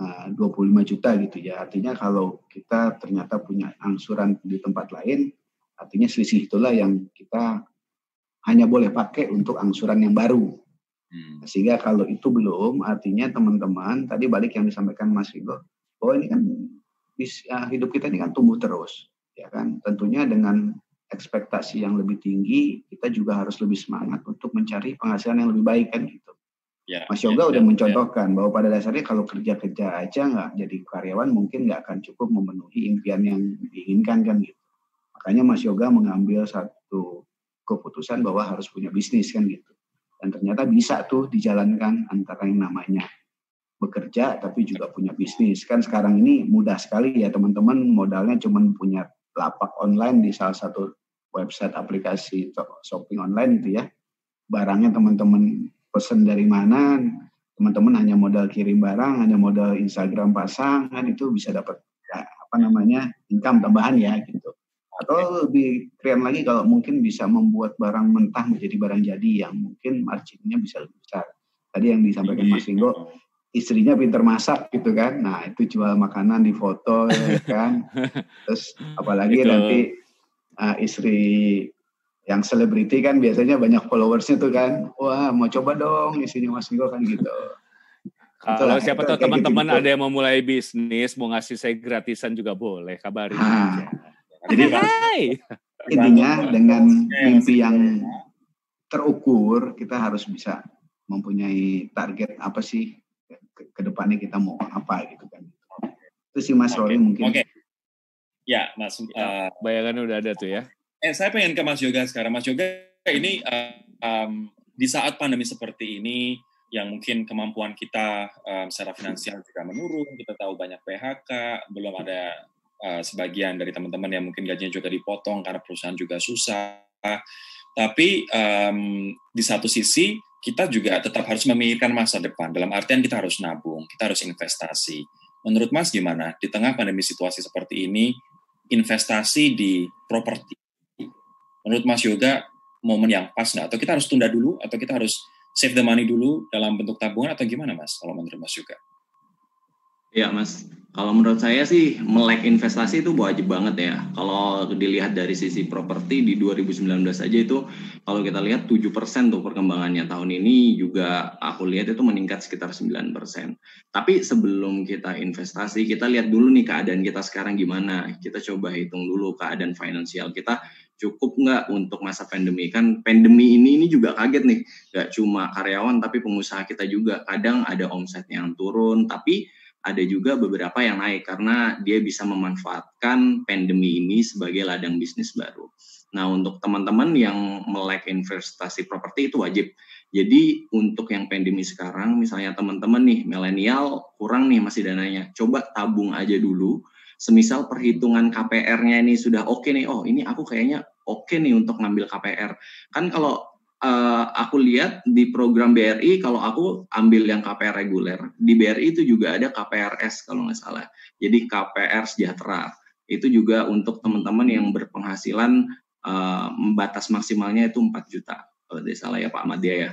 Speaker 4: eh, 25 juta gitu ya, artinya kalau kita ternyata punya angsuran di tempat lain, artinya selisih itulah yang kita hanya boleh pakai untuk angsuran yang baru. Hmm. Sehingga kalau itu belum, artinya teman-teman tadi balik yang disampaikan Mas Rigo, bahwa ini kan hidup kita ini kan tumbuh terus, ya kan. Tentunya dengan ekspektasi yang lebih tinggi, kita juga harus lebih semangat untuk mencari penghasilan yang lebih baik kan gitu. Ya, Mas Yoga ya, udah ya, mencontohkan ya. bahwa pada dasarnya kalau kerja-kerja aja nggak jadi karyawan mungkin nggak akan cukup memenuhi impian yang diinginkan kan gitu. Makanya Mas Yoga mengambil satu keputusan bahwa harus punya bisnis kan gitu. Dan ternyata bisa tuh dijalankan antara yang namanya bekerja tapi juga punya bisnis. Kan sekarang ini mudah sekali ya teman-teman modalnya cuma punya lapak online di salah satu website aplikasi shopping online itu ya. Barangnya teman-teman pesen dari mana, teman-teman hanya modal kirim barang, hanya modal Instagram pasang, kan itu bisa dapat ya, apa namanya income tambahan ya gitu. Atau lebih keren lagi kalau mungkin bisa membuat barang mentah menjadi barang jadi yang mungkin marginnya bisa lebih besar. Tadi yang disampaikan Mas Ringo, istrinya pinter masak gitu kan. Nah, itu jual makanan di foto ya kan. Terus apalagi itu. nanti uh, istri yang selebriti kan biasanya banyak followersnya tuh kan. Wah, mau coba dong isinya Mas Vigo kan gitu.
Speaker 2: Kalau siapa tahu teman-teman gitu, ada yang mau mulai bisnis, mau ngasih saya gratisan juga boleh, kabarin
Speaker 4: nah, Jadi Hai. intinya dengan mimpi yang terukur, kita harus bisa mempunyai target apa sih ke, depannya kita mau apa gitu kan. Itu sih Mas okay. Rory mungkin. Oke. Okay.
Speaker 1: Ya, Mas. Uh,
Speaker 2: Bayangan udah ada tuh ya.
Speaker 1: Eh, saya pengen ke Mas Yoga sekarang. Mas Yoga ini uh, um, di saat pandemi seperti ini, yang mungkin kemampuan kita um, secara finansial juga menurun, kita tahu banyak PHK, belum ada uh, sebagian dari teman-teman yang mungkin gajinya juga dipotong karena perusahaan juga susah. Tapi um, di satu sisi kita juga tetap harus memikirkan masa depan. Dalam artian kita harus nabung, kita harus investasi. Menurut Mas gimana? Di tengah pandemi situasi seperti ini, investasi di properti. Menurut Mas Yoga, momen yang pas nggak? Atau kita harus tunda dulu? Atau kita harus save the money dulu dalam bentuk tabungan? Atau gimana Mas, kalau menurut Mas Yoga?
Speaker 3: Ya Mas, kalau menurut saya sih melek investasi itu wajib banget ya. Kalau dilihat dari sisi properti di 2019 aja itu kalau kita lihat 7% tuh perkembangannya tahun ini juga aku lihat itu meningkat sekitar 9%. Tapi sebelum kita investasi, kita lihat dulu nih keadaan kita sekarang gimana. Kita coba hitung dulu keadaan finansial kita cukup nggak untuk masa pandemi kan pandemi ini ini juga kaget nih nggak cuma karyawan tapi pengusaha kita juga kadang ada omset yang turun tapi ada juga beberapa yang naik karena dia bisa memanfaatkan pandemi ini sebagai ladang bisnis baru. Nah, untuk teman-teman yang melek investasi properti itu wajib. Jadi untuk yang pandemi sekarang, misalnya teman-teman nih milenial kurang nih masih dananya, coba tabung aja dulu. Semisal perhitungan KPR-nya ini sudah oke okay nih, oh ini aku kayaknya oke okay nih untuk ngambil KPR. Kan kalau uh, aku lihat di program BRI kalau aku ambil yang KPR reguler di BRI itu juga ada KPRS kalau nggak salah jadi KPR sejahtera itu juga untuk teman-teman yang berpenghasilan uh, batas maksimalnya itu 4 juta kalau tidak salah ya Pak Ahmad ya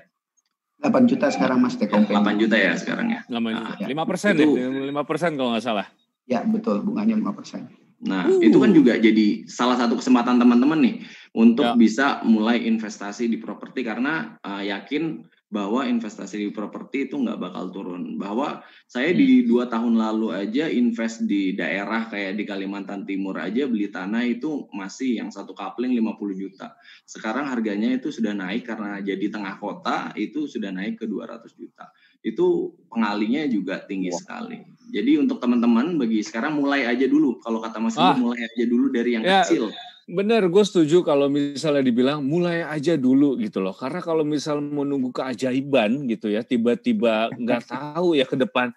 Speaker 4: 8 juta sekarang Mas
Speaker 3: Tekom. 8 juta ya sekarang ya.
Speaker 2: 8 juta. Nah, 5 persen ya, 5 persen kalau nggak salah.
Speaker 4: Ya betul, bunganya 5 persen.
Speaker 3: Nah, uh. itu kan juga jadi salah satu kesempatan teman-teman nih untuk ya. bisa mulai investasi di properti karena uh, yakin bahwa investasi di properti itu nggak bakal turun. Bahwa saya hmm. di dua tahun lalu aja invest di daerah kayak di Kalimantan Timur aja beli tanah itu masih yang satu kapling 50 juta. Sekarang harganya itu sudah naik karena jadi tengah kota itu sudah naik ke 200 juta. Itu pengalinya juga tinggi wow. sekali. Jadi untuk teman-teman bagi sekarang mulai aja dulu. Kalau kata Mas ah. mulai aja dulu dari yang ya. kecil
Speaker 2: Bener, gue setuju kalau misalnya dibilang mulai aja dulu gitu loh. Karena kalau misal menunggu keajaiban gitu ya, tiba-tiba nggak tahu ya ke depan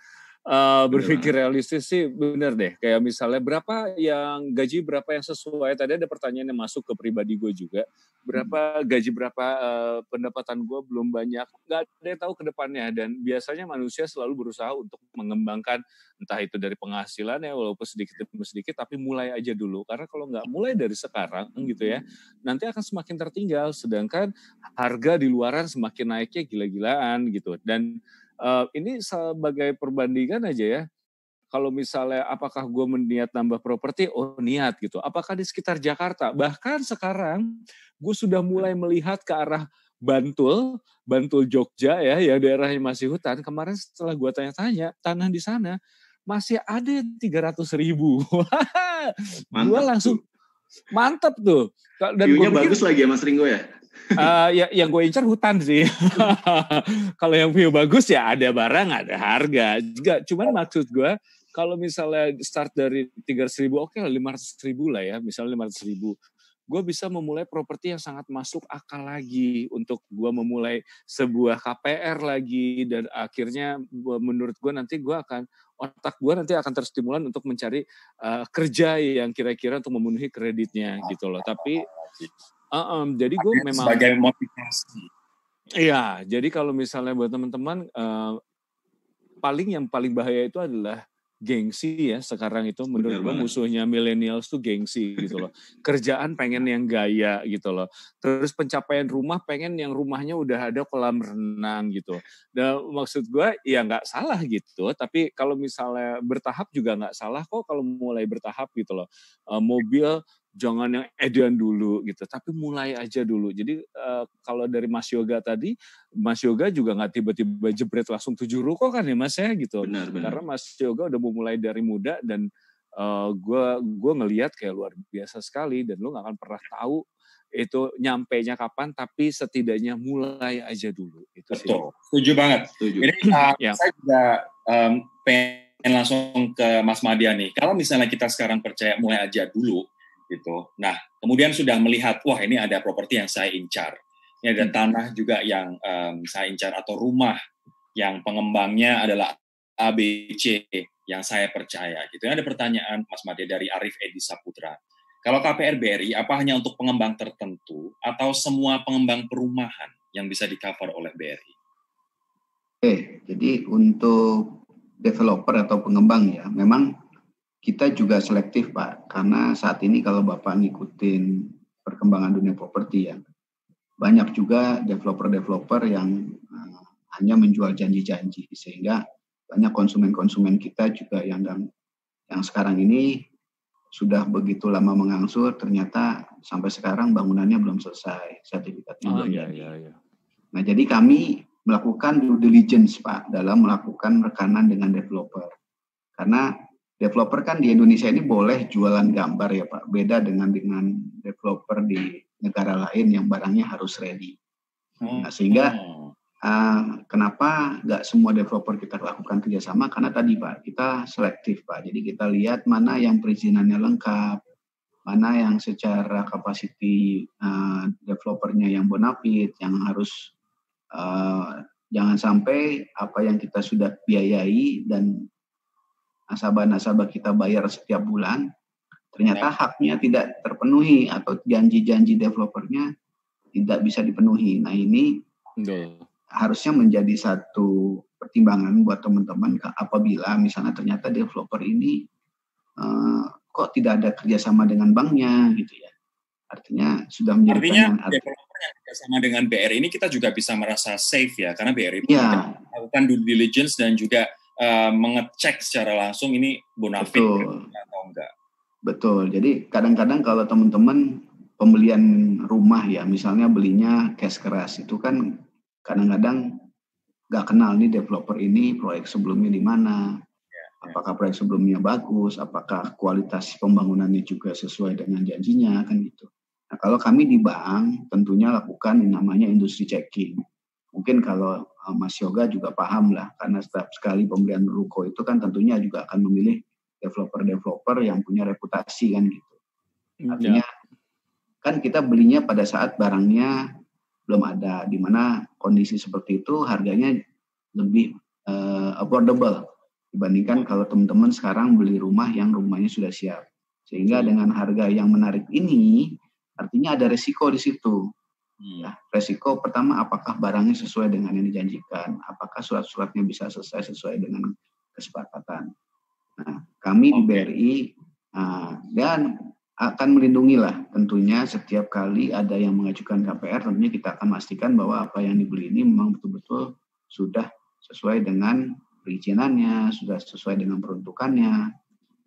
Speaker 2: uh, berpikir realistis sih bener deh. Kayak misalnya berapa yang gaji berapa yang sesuai. Tadi ada pertanyaan yang masuk ke pribadi gue juga. Berapa hmm. gaji berapa uh, pendapatan gue belum banyak. Gak ada yang tahu ke depannya. Dan biasanya manusia selalu berusaha untuk mengembangkan entah itu dari penghasilan ya walaupun sedikit demi sedikit tapi mulai aja dulu karena kalau nggak mulai dari sekarang gitu ya nanti akan semakin tertinggal sedangkan harga di luaran semakin naiknya gila-gilaan gitu dan uh, ini sebagai perbandingan aja ya. Kalau misalnya apakah gue meniat nambah properti? Oh niat gitu. Apakah di sekitar Jakarta? Bahkan sekarang gue sudah mulai melihat ke arah Bantul, Bantul Jogja ya, yang daerahnya masih hutan. Kemarin setelah gue tanya-tanya, tanah di sana masih ada tiga ratus ribu. gue langsung mantep tuh.
Speaker 3: Dan View-nya bagus lagi ya Mas Ringo ya?
Speaker 2: Uh, ya, yang gue incar hutan sih. kalau yang view bagus ya ada barang, ada harga. Juga, cuman maksud gue kalau misalnya start dari 300 ribu, oke okay, 500 ribu lah ya, misalnya 500 ribu. Gue bisa memulai properti yang sangat masuk akal lagi untuk gue memulai sebuah KPR lagi dan akhirnya menurut gue nanti gue akan otak gue nanti akan terstimulan untuk mencari uh, kerja yang kira-kira untuk memenuhi kreditnya gitu loh. Tapi Uh, um, jadi gue memang
Speaker 1: sebagai motivasi.
Speaker 2: Iya, jadi kalau misalnya buat teman-teman uh, paling yang paling bahaya itu adalah gengsi ya sekarang itu menurut gue musuhnya millennials tuh gengsi gitu loh. Kerjaan pengen yang gaya gitu loh. Terus pencapaian rumah pengen yang rumahnya udah ada kolam renang gitu. Dan maksud gue ya nggak salah gitu. Tapi kalau misalnya bertahap juga nggak salah kok kalau mulai bertahap gitu loh. Uh, mobil jangan yang edan dulu gitu, tapi mulai aja dulu. Jadi uh, kalau dari Mas Yoga tadi, Mas Yoga juga nggak tiba-tiba jebret langsung tujuh ruko kan ya Mas ya gitu. Benar, benar. Karena Mas Yoga udah mau mulai dari muda dan gue uh, gue ngelihat kayak luar biasa sekali dan lu nggak akan pernah tahu itu nyampe nya kapan tapi setidaknya mulai aja dulu itu
Speaker 1: Betul. sih. Setuju banget. Setuju. Jadi uh, ya. saya juga um, pengen langsung ke Mas Madia nih. Kalau misalnya kita sekarang percaya mulai aja dulu, gitu. Nah, kemudian sudah melihat, wah ini ada properti yang saya incar, ini ada hmm. tanah juga yang um, saya incar atau rumah yang pengembangnya adalah ABC yang saya percaya. Gitu. Ada pertanyaan Mas Made dari Arif Edi Saputra. Kalau KPR BRI, apa hanya untuk pengembang tertentu atau semua pengembang perumahan yang bisa di cover oleh BRI?
Speaker 4: Oke, jadi untuk developer atau pengembang ya, memang kita juga selektif Pak, karena saat ini kalau Bapak ngikutin perkembangan dunia properti ya, banyak juga developer-developer yang uh, hanya menjual janji-janji, sehingga banyak konsumen-konsumen kita juga yang yang sekarang ini sudah begitu lama mengangsur, ternyata sampai sekarang bangunannya belum selesai, sertifikatnya oh, belum iya, jadi. Iya, iya. Nah, jadi kami melakukan due diligence Pak dalam melakukan rekanan dengan developer. Karena developer kan di Indonesia ini boleh jualan gambar ya Pak. Beda dengan dengan developer di negara lain yang barangnya harus ready. Hmm. Nah, sehingga uh, kenapa nggak semua developer kita lakukan kerjasama? Karena tadi Pak kita selektif Pak. Jadi kita lihat mana yang perizinannya lengkap, mana yang secara kapasiti uh, developernya yang bonafit, yang harus uh, jangan sampai apa yang kita sudah biayai dan nasabah-nasabah kita bayar setiap bulan, ternyata ya. haknya tidak terpenuhi atau janji-janji developernya tidak bisa dipenuhi. Nah ini Betul. harusnya menjadi satu pertimbangan buat teman-teman apabila misalnya ternyata developer ini uh, kok tidak ada kerjasama dengan banknya gitu ya. Artinya sudah menjadi
Speaker 1: Artinya developer yang kerjasama dengan BRI ini kita juga bisa merasa safe ya karena BRI ya. melakukan due diligence dan juga uh, mengecek secara langsung ini bonafit Betul. atau enggak.
Speaker 4: Betul. Jadi kadang-kadang kalau teman-teman pembelian rumah ya, misalnya belinya cash keras itu kan kadang-kadang nggak kenal nih developer ini proyek sebelumnya di mana, ya, ya. apakah proyek sebelumnya bagus, apakah kualitas pembangunannya juga sesuai dengan janjinya kan gitu. Nah kalau kami di bank tentunya lakukan yang namanya industri checking. Mungkin kalau uh, Mas Yoga juga paham lah, karena setiap sekali pembelian ruko itu kan tentunya juga akan memilih developer-developer yang punya reputasi kan gitu. Hmm, Artinya ya. kan kita belinya pada saat barangnya belum ada, di mana kondisi seperti itu harganya lebih uh, affordable dibandingkan kalau teman-teman sekarang beli rumah yang rumahnya sudah siap. Sehingga hmm. dengan harga yang menarik ini, artinya ada resiko di situ. Ya, resiko pertama apakah barangnya sesuai dengan yang dijanjikan, apakah surat-suratnya bisa selesai sesuai dengan kesepakatan. Nah, kami di BRI uh, ah, dan akan melindungi lah tentunya setiap kali ada yang mengajukan KPR tentunya kita akan memastikan bahwa apa yang dibeli ini memang betul-betul sudah sesuai dengan perizinannya, sudah sesuai dengan peruntukannya,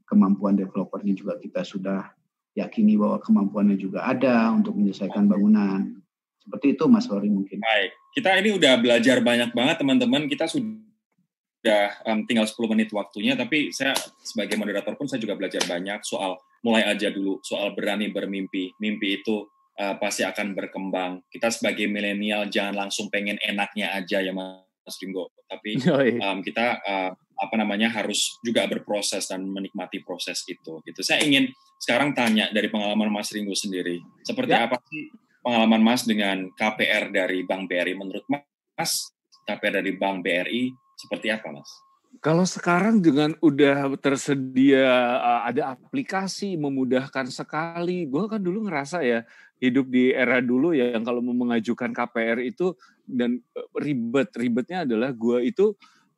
Speaker 4: kemampuan developernya juga kita sudah yakini bahwa kemampuannya juga ada untuk menyelesaikan bangunan. Seperti itu Mas Rory mungkin.
Speaker 1: Baik, kita ini udah belajar banyak banget teman-teman. Kita sudah um, tinggal 10 menit waktunya, tapi saya sebagai moderator pun saya juga belajar banyak soal mulai aja dulu, soal berani bermimpi. Mimpi itu uh, pasti akan berkembang. Kita sebagai milenial jangan langsung pengen enaknya aja ya Mas Ringo, tapi um, kita uh, apa namanya harus juga berproses dan menikmati proses itu. Gitu. Saya ingin sekarang tanya dari pengalaman Mas Ringo sendiri, seperti ya. apa sih pengalaman Mas dengan KPR dari Bank BRI? Menurut Mas, KPR dari Bank BRI seperti apa, Mas?
Speaker 2: Kalau sekarang dengan udah tersedia uh, ada aplikasi memudahkan sekali. Gue kan dulu ngerasa ya hidup di era dulu ya yang kalau mau mengajukan KPR itu dan uh, ribet ribetnya adalah gue itu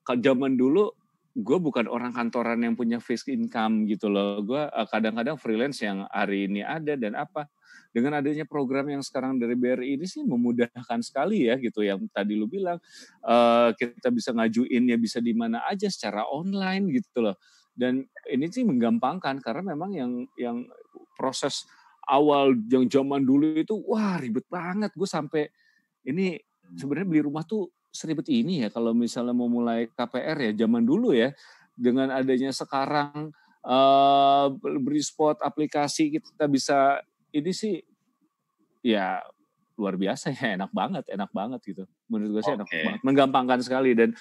Speaker 2: zaman dulu gue bukan orang kantoran yang punya fixed income gitu loh. Gue uh, kadang-kadang freelance yang hari ini ada dan apa. Dengan adanya program yang sekarang dari BRI ini sih memudahkan sekali ya gitu. Yang tadi lu bilang uh, kita bisa ngajuin ya bisa di mana aja secara online gitu loh. Dan ini sih menggampangkan karena memang yang yang proses awal yang zaman dulu itu wah ribet banget. Gue sampai ini sebenarnya beli rumah tuh seribet ini ya kalau misalnya mau mulai KPR ya zaman dulu ya dengan adanya sekarang uh, beri spot aplikasi kita bisa ini sih ya luar biasa ya enak banget enak banget gitu. Menurut gue sih okay. enak banget menggampangkan sekali. Dan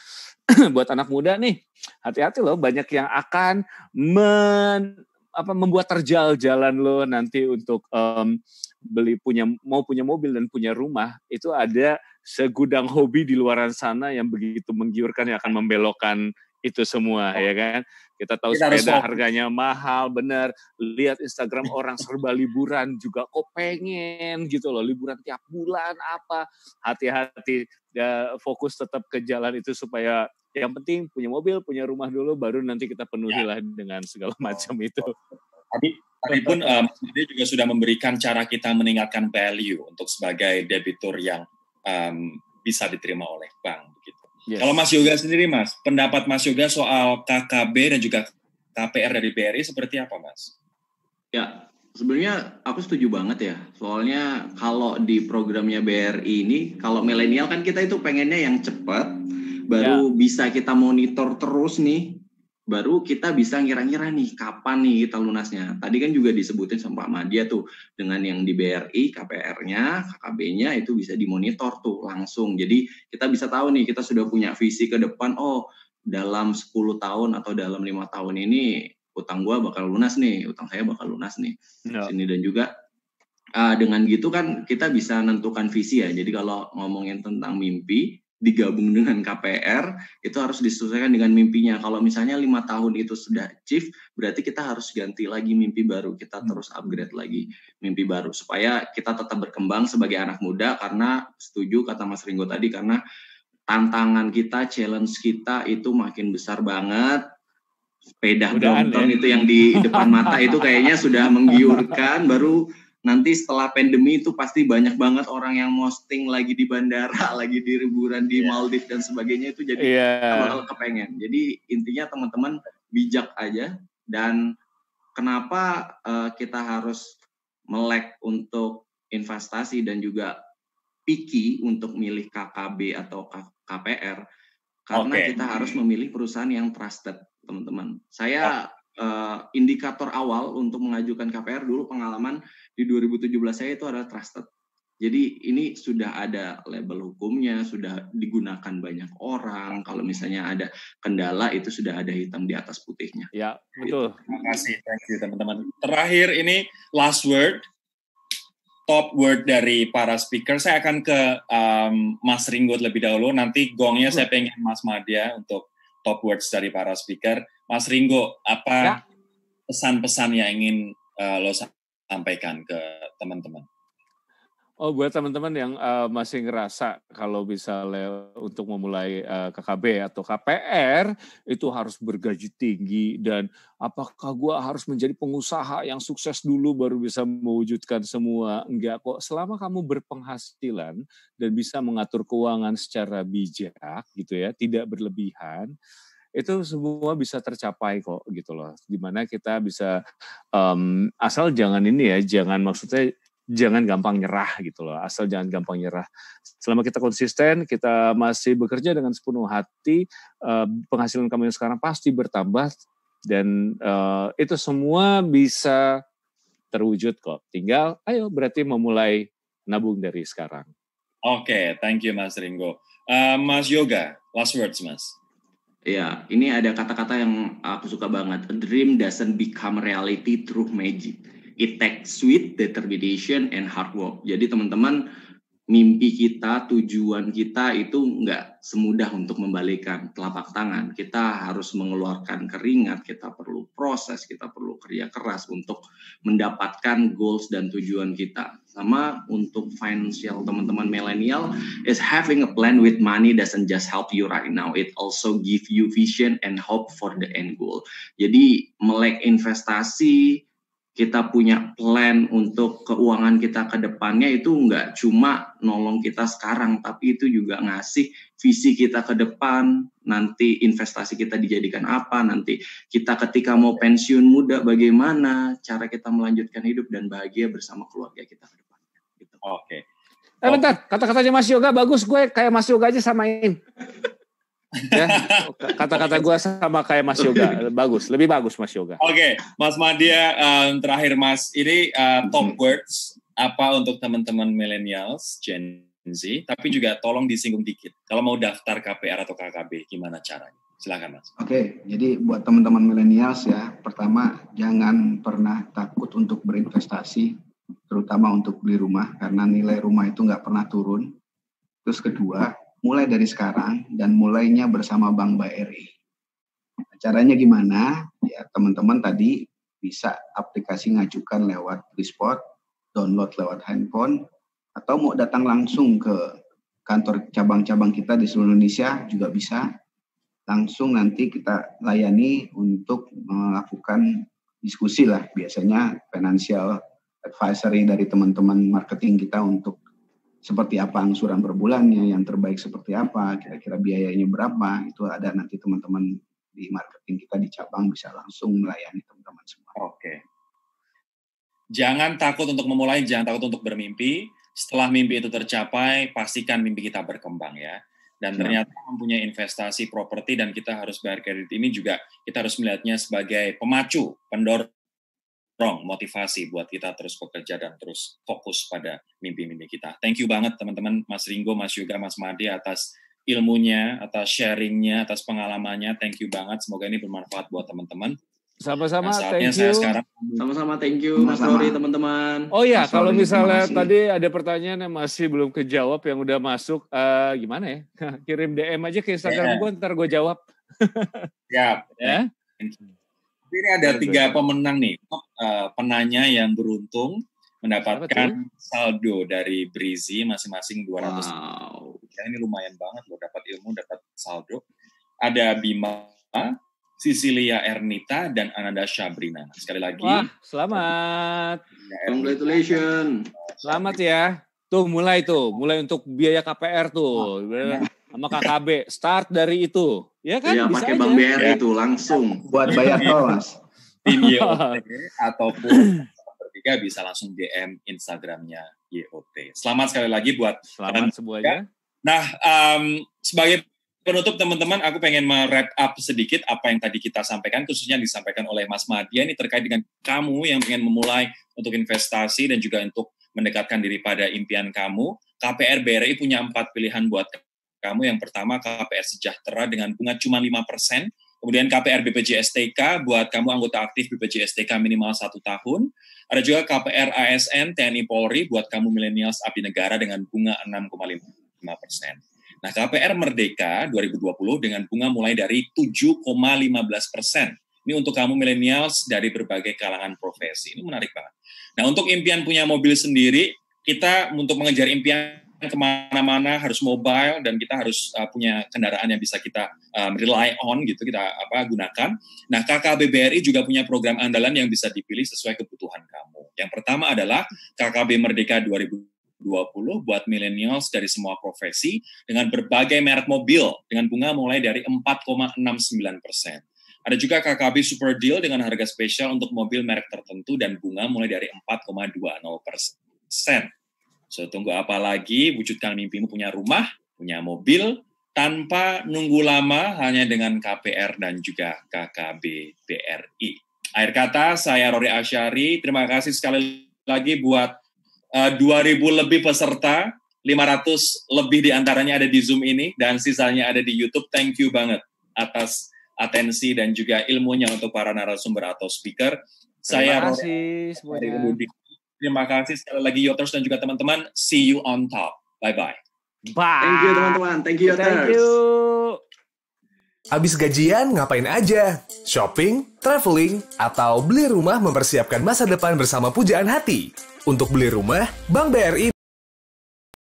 Speaker 2: buat anak muda nih hati-hati loh banyak yang akan men apa membuat terjal jalan lo nanti untuk um, beli punya mau punya mobil dan punya rumah. Itu ada segudang hobi di luar sana yang begitu menggiurkan yang akan membelokkan itu semua oh. ya kan kita tahu kita sepeda harganya mahal bener lihat Instagram orang serba liburan juga kok pengen gitu loh liburan tiap bulan apa hati-hati ya, fokus tetap ke jalan itu supaya yang penting punya mobil punya rumah dulu baru nanti kita penuhi ya. lah dengan segala oh, macam oh. itu
Speaker 1: tadi tadi pun um, dia juga sudah memberikan cara kita meningkatkan value untuk sebagai debitur yang um, bisa diterima oleh bank begitu. Yes. Kalau Mas Yoga sendiri Mas, pendapat Mas Yoga soal KKB dan juga KPR dari BRI seperti apa Mas?
Speaker 3: Ya, sebenarnya aku setuju banget ya. Soalnya kalau di programnya BRI ini, kalau milenial kan kita itu pengennya yang cepat, baru ya. bisa kita monitor terus nih baru kita bisa ngira-ngira nih kapan nih kita lunasnya. Tadi kan juga disebutin sama Pak Madia tuh dengan yang di BRI KPR-nya, KKB-nya itu bisa dimonitor tuh langsung. Jadi kita bisa tahu nih kita sudah punya visi ke depan oh dalam 10 tahun atau dalam lima tahun ini utang gua bakal lunas nih, utang saya bakal lunas nih. Ya. Sini dan juga uh, dengan gitu kan kita bisa nentukan visi ya. Jadi kalau ngomongin tentang mimpi, digabung dengan KPR itu harus disesuaikan dengan mimpinya. Kalau misalnya lima tahun itu sudah achieve, berarti kita harus ganti lagi mimpi baru. Kita hmm. terus upgrade lagi mimpi baru supaya kita tetap berkembang sebagai anak muda. Karena setuju kata Mas Ringo tadi karena tantangan kita, challenge kita itu makin besar banget. Sepeda Brompton ya. itu yang di depan mata itu kayaknya sudah menggiurkan. Baru nanti setelah pandemi itu pasti banyak banget orang yang posting lagi di bandara, lagi di liburan di yeah. Maldives dan sebagainya itu jadi yeah. bakal kepengen. Jadi intinya teman-teman bijak aja dan kenapa uh, kita harus melek untuk investasi dan juga picky untuk milih KKB atau KPR karena okay. kita harus memilih perusahaan yang trusted, teman-teman. Saya uh, indikator awal untuk mengajukan KPR dulu pengalaman di 2017 saya itu adalah trusted. Jadi ini sudah ada label hukumnya, sudah digunakan banyak orang. Kalau misalnya ada kendala itu sudah ada hitam di atas putihnya.
Speaker 2: Ya, betul.
Speaker 1: Terima kasih, thank you teman-teman. Terakhir ini last word, top word dari para speaker. Saya akan ke um, Mas Ringgo lebih dahulu. Nanti gongnya saya pengen Mas Madia untuk top words dari para speaker. Mas Ringgo, apa ya. pesan-pesan yang ingin uh, lo sampaikan ke teman-teman?
Speaker 2: Oh, buat teman-teman yang uh, masih ngerasa kalau bisa untuk memulai uh, eh, KKB atau KPR itu harus bergaji tinggi dan apakah gue harus menjadi pengusaha yang sukses dulu baru bisa mewujudkan semua? Enggak kok. Selama kamu berpenghasilan dan bisa mengatur keuangan secara bijak gitu ya, tidak berlebihan, itu semua bisa tercapai kok gitu loh. Di mana kita bisa um, asal jangan ini ya, jangan maksudnya jangan gampang nyerah gitu loh. Asal jangan gampang nyerah. Selama kita konsisten, kita masih bekerja dengan sepenuh hati, uh, penghasilan kami sekarang pasti bertambah dan uh, itu semua bisa terwujud kok. Tinggal ayo berarti memulai nabung dari sekarang.
Speaker 1: Oke, okay, thank you Mas Ringo. Uh, Mas Yoga, last words Mas.
Speaker 3: Ya, ini ada kata-kata yang aku suka banget. A dream doesn't become reality through magic. It takes sweet determination and hard work. Jadi teman-teman mimpi kita, tujuan kita itu nggak semudah untuk membalikan telapak tangan. Kita harus mengeluarkan keringat, kita perlu proses, kita perlu kerja keras untuk mendapatkan goals dan tujuan kita. Sama untuk financial teman-teman milenial, is having a plan with money doesn't just help you right now, it also give you vision and hope for the end goal. Jadi melek investasi, kita punya plan untuk keuangan kita ke depannya itu nggak cuma nolong kita sekarang, tapi itu juga ngasih visi kita ke depan, nanti investasi kita dijadikan apa, nanti kita ketika mau pensiun muda bagaimana, cara kita melanjutkan hidup dan bahagia bersama keluarga kita ke depan.
Speaker 1: Gitu. Oke. Okay.
Speaker 2: Eh bentar, kata-katanya Mas Yoga bagus, gue kayak Mas Yoga aja samain ya kata-kata gue sama kayak Mas Yoga. Bagus lebih bagus Mas Yoga.
Speaker 1: Oke okay. Mas Madia um, terakhir Mas ini uh, top hmm. words apa untuk teman-teman millennials Gen Z? Tapi juga tolong disinggung dikit. Kalau mau daftar KPR atau KKB gimana caranya? Silakan Mas.
Speaker 4: Oke okay, jadi buat teman-teman millennials ya pertama jangan pernah takut untuk berinvestasi terutama untuk beli rumah karena nilai rumah itu nggak pernah turun. Terus kedua mulai dari sekarang dan mulainya bersama Bank BRI. Caranya gimana? Ya teman-teman tadi bisa aplikasi ngajukan lewat Brisport, download lewat handphone, atau mau datang langsung ke kantor cabang-cabang kita di seluruh Indonesia juga bisa. Langsung nanti kita layani untuk melakukan diskusi lah. Biasanya financial advisory dari teman-teman marketing kita untuk seperti apa angsuran per bulannya, yang terbaik seperti apa, kira-kira biayanya berapa, itu ada nanti teman-teman di marketing kita di cabang bisa langsung melayani teman-teman semua.
Speaker 1: Oke. Jangan takut untuk memulai, jangan takut untuk bermimpi. Setelah mimpi itu tercapai, pastikan mimpi kita berkembang ya. Dan ya. ternyata mempunyai investasi properti dan kita harus bayar kredit ini juga kita harus melihatnya sebagai pemacu, pendorong dorong motivasi buat kita terus bekerja dan terus fokus pada mimpi-mimpi kita. Thank you banget teman-teman Mas Ringo, Mas Yuga, Mas Madi atas ilmunya, atas sharingnya, atas pengalamannya. Thank you banget. Semoga ini bermanfaat buat teman-teman.
Speaker 2: Sama-sama, nah, thank you.
Speaker 3: sekarang sama-sama thank you Mas Rory teman-teman.
Speaker 2: Oh ya, kalau misalnya tadi ada pertanyaan yang masih belum kejawab yang udah masuk, uh, gimana ya? Kirim DM aja ke Instagram yeah. gue, ntar gue jawab.
Speaker 1: Siap. ya. Ini ada tiga pemenang nih, uh, penanya yang beruntung mendapatkan saldo dari Brizi masing-masing 200 wow. Ya, ini lumayan banget loh dapat ilmu, dapat saldo. Ada Bima, Sisilia Ernita dan Ananda Syabrina. Sekali lagi.
Speaker 2: Wah, selamat.
Speaker 3: Congratulations.
Speaker 2: Selamat ya. Tuh mulai tuh, mulai untuk biaya KPR tuh. Wah sama KKB. Start dari itu. Ya kan?
Speaker 3: Iya, pakai Bank BRI ya. itu langsung.
Speaker 4: Buat bayar tol, Mas.
Speaker 1: YOT ataupun bertiga bisa langsung DM Instagramnya YOT. Selamat sekali lagi buat
Speaker 2: Selamat semuanya.
Speaker 1: Nah, um, sebagai penutup teman-teman, aku pengen wrap up sedikit apa yang tadi kita sampaikan, khususnya disampaikan oleh Mas Madia ini terkait dengan kamu yang pengen memulai untuk investasi dan juga untuk mendekatkan diri pada impian kamu. KPR BRI punya empat pilihan buat kamu. Yang pertama KPR Sejahtera dengan bunga cuma 5%. Kemudian KPR BPJS TK buat kamu anggota aktif BPJS TK minimal satu tahun. Ada juga KPR ASN TNI Polri buat kamu milenials abdi negara dengan bunga 6,5 persen. Nah KPR Merdeka 2020 dengan bunga mulai dari 7,15 persen. Ini untuk kamu milenials dari berbagai kalangan profesi. Ini menarik banget. Nah untuk impian punya mobil sendiri, kita untuk mengejar impian ke mana-mana harus mobile dan kita harus uh, punya kendaraan yang bisa kita um, rely on gitu kita apa gunakan. Nah KKB BRI juga punya program andalan yang bisa dipilih sesuai kebutuhan kamu. Yang pertama adalah KKB Merdeka 2020 buat millennials dari semua profesi dengan berbagai merek mobil dengan bunga mulai dari 4,69 persen. Ada juga KKB Super Deal dengan harga spesial untuk mobil merek tertentu dan bunga mulai dari 4,20 persen. So, tunggu apa lagi? Wujudkan mimpimu punya rumah, punya mobil, tanpa nunggu lama hanya dengan KPR dan juga KKB BRI. Akhir kata, saya Rory Asyari. Terima kasih sekali lagi buat uh, 2.000 lebih peserta, 500 lebih di antaranya ada di Zoom ini, dan sisanya ada di YouTube. Thank you banget atas atensi dan juga ilmunya untuk para narasumber atau speaker.
Speaker 2: Saya Terima kasih semuanya.
Speaker 1: Terima kasih sekali lagi Yoters dan juga teman-teman. See you on top. Bye-bye.
Speaker 3: Bye. Thank you teman-teman. Thank you Yoters. Thank you.
Speaker 5: Abis gajian ngapain aja? Shopping, traveling, atau beli rumah mempersiapkan masa depan bersama pujaan hati? Untuk beli rumah, Bank BRI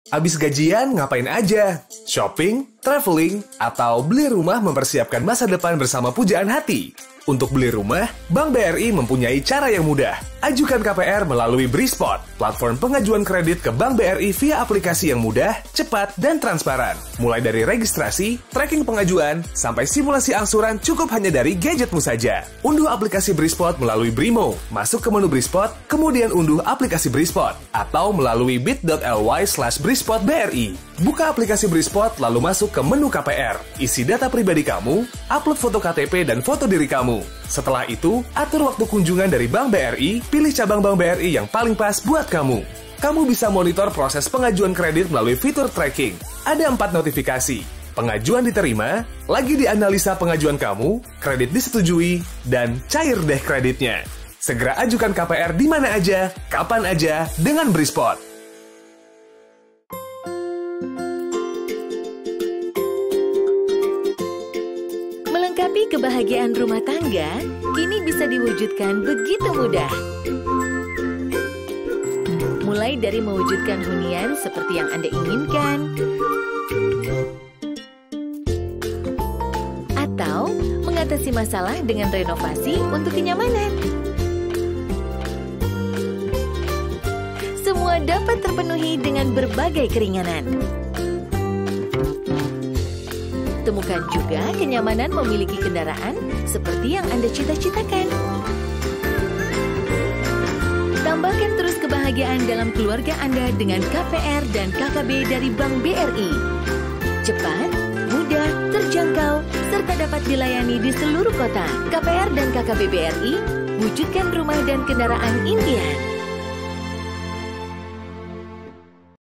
Speaker 5: Abis gajian ngapain aja? Shopping, traveling, atau beli rumah mempersiapkan masa depan bersama pujaan hati? Untuk beli rumah, Bank BRI mempunyai cara yang mudah. Ajukan KPR melalui Brispot, platform pengajuan kredit ke Bank BRI via aplikasi yang mudah, cepat, dan transparan. Mulai dari registrasi, tracking pengajuan, sampai simulasi angsuran cukup hanya dari gadgetmu saja. Unduh aplikasi Brispot melalui Brimo, masuk ke menu Brispot, kemudian unduh aplikasi Brispot, atau melalui bit.ly slash brispotbri. Buka aplikasi Brispot lalu masuk ke menu KPR, isi data pribadi kamu, upload foto KTP dan foto diri kamu. Setelah itu, atur waktu kunjungan dari Bank BRI, pilih cabang Bank BRI yang paling pas buat kamu. Kamu bisa monitor proses pengajuan kredit melalui fitur tracking. Ada empat notifikasi. Pengajuan diterima, lagi dianalisa pengajuan kamu, kredit disetujui, dan cair deh kreditnya. Segera ajukan KPR di mana aja, kapan aja, dengan Brispot.
Speaker 6: Kebahagiaan rumah tangga kini bisa diwujudkan begitu mudah. Mulai dari mewujudkan hunian seperti yang Anda inginkan, atau mengatasi masalah dengan renovasi untuk kenyamanan. Semua dapat terpenuhi dengan berbagai keringanan. Temukan juga kenyamanan memiliki kendaraan seperti yang Anda cita-citakan. Tambahkan terus kebahagiaan dalam keluarga Anda dengan KPR dan KKB dari Bank BRI. Cepat, mudah, terjangkau, serta dapat dilayani di seluruh kota. KPR dan KKB BRI, wujudkan rumah dan kendaraan impian.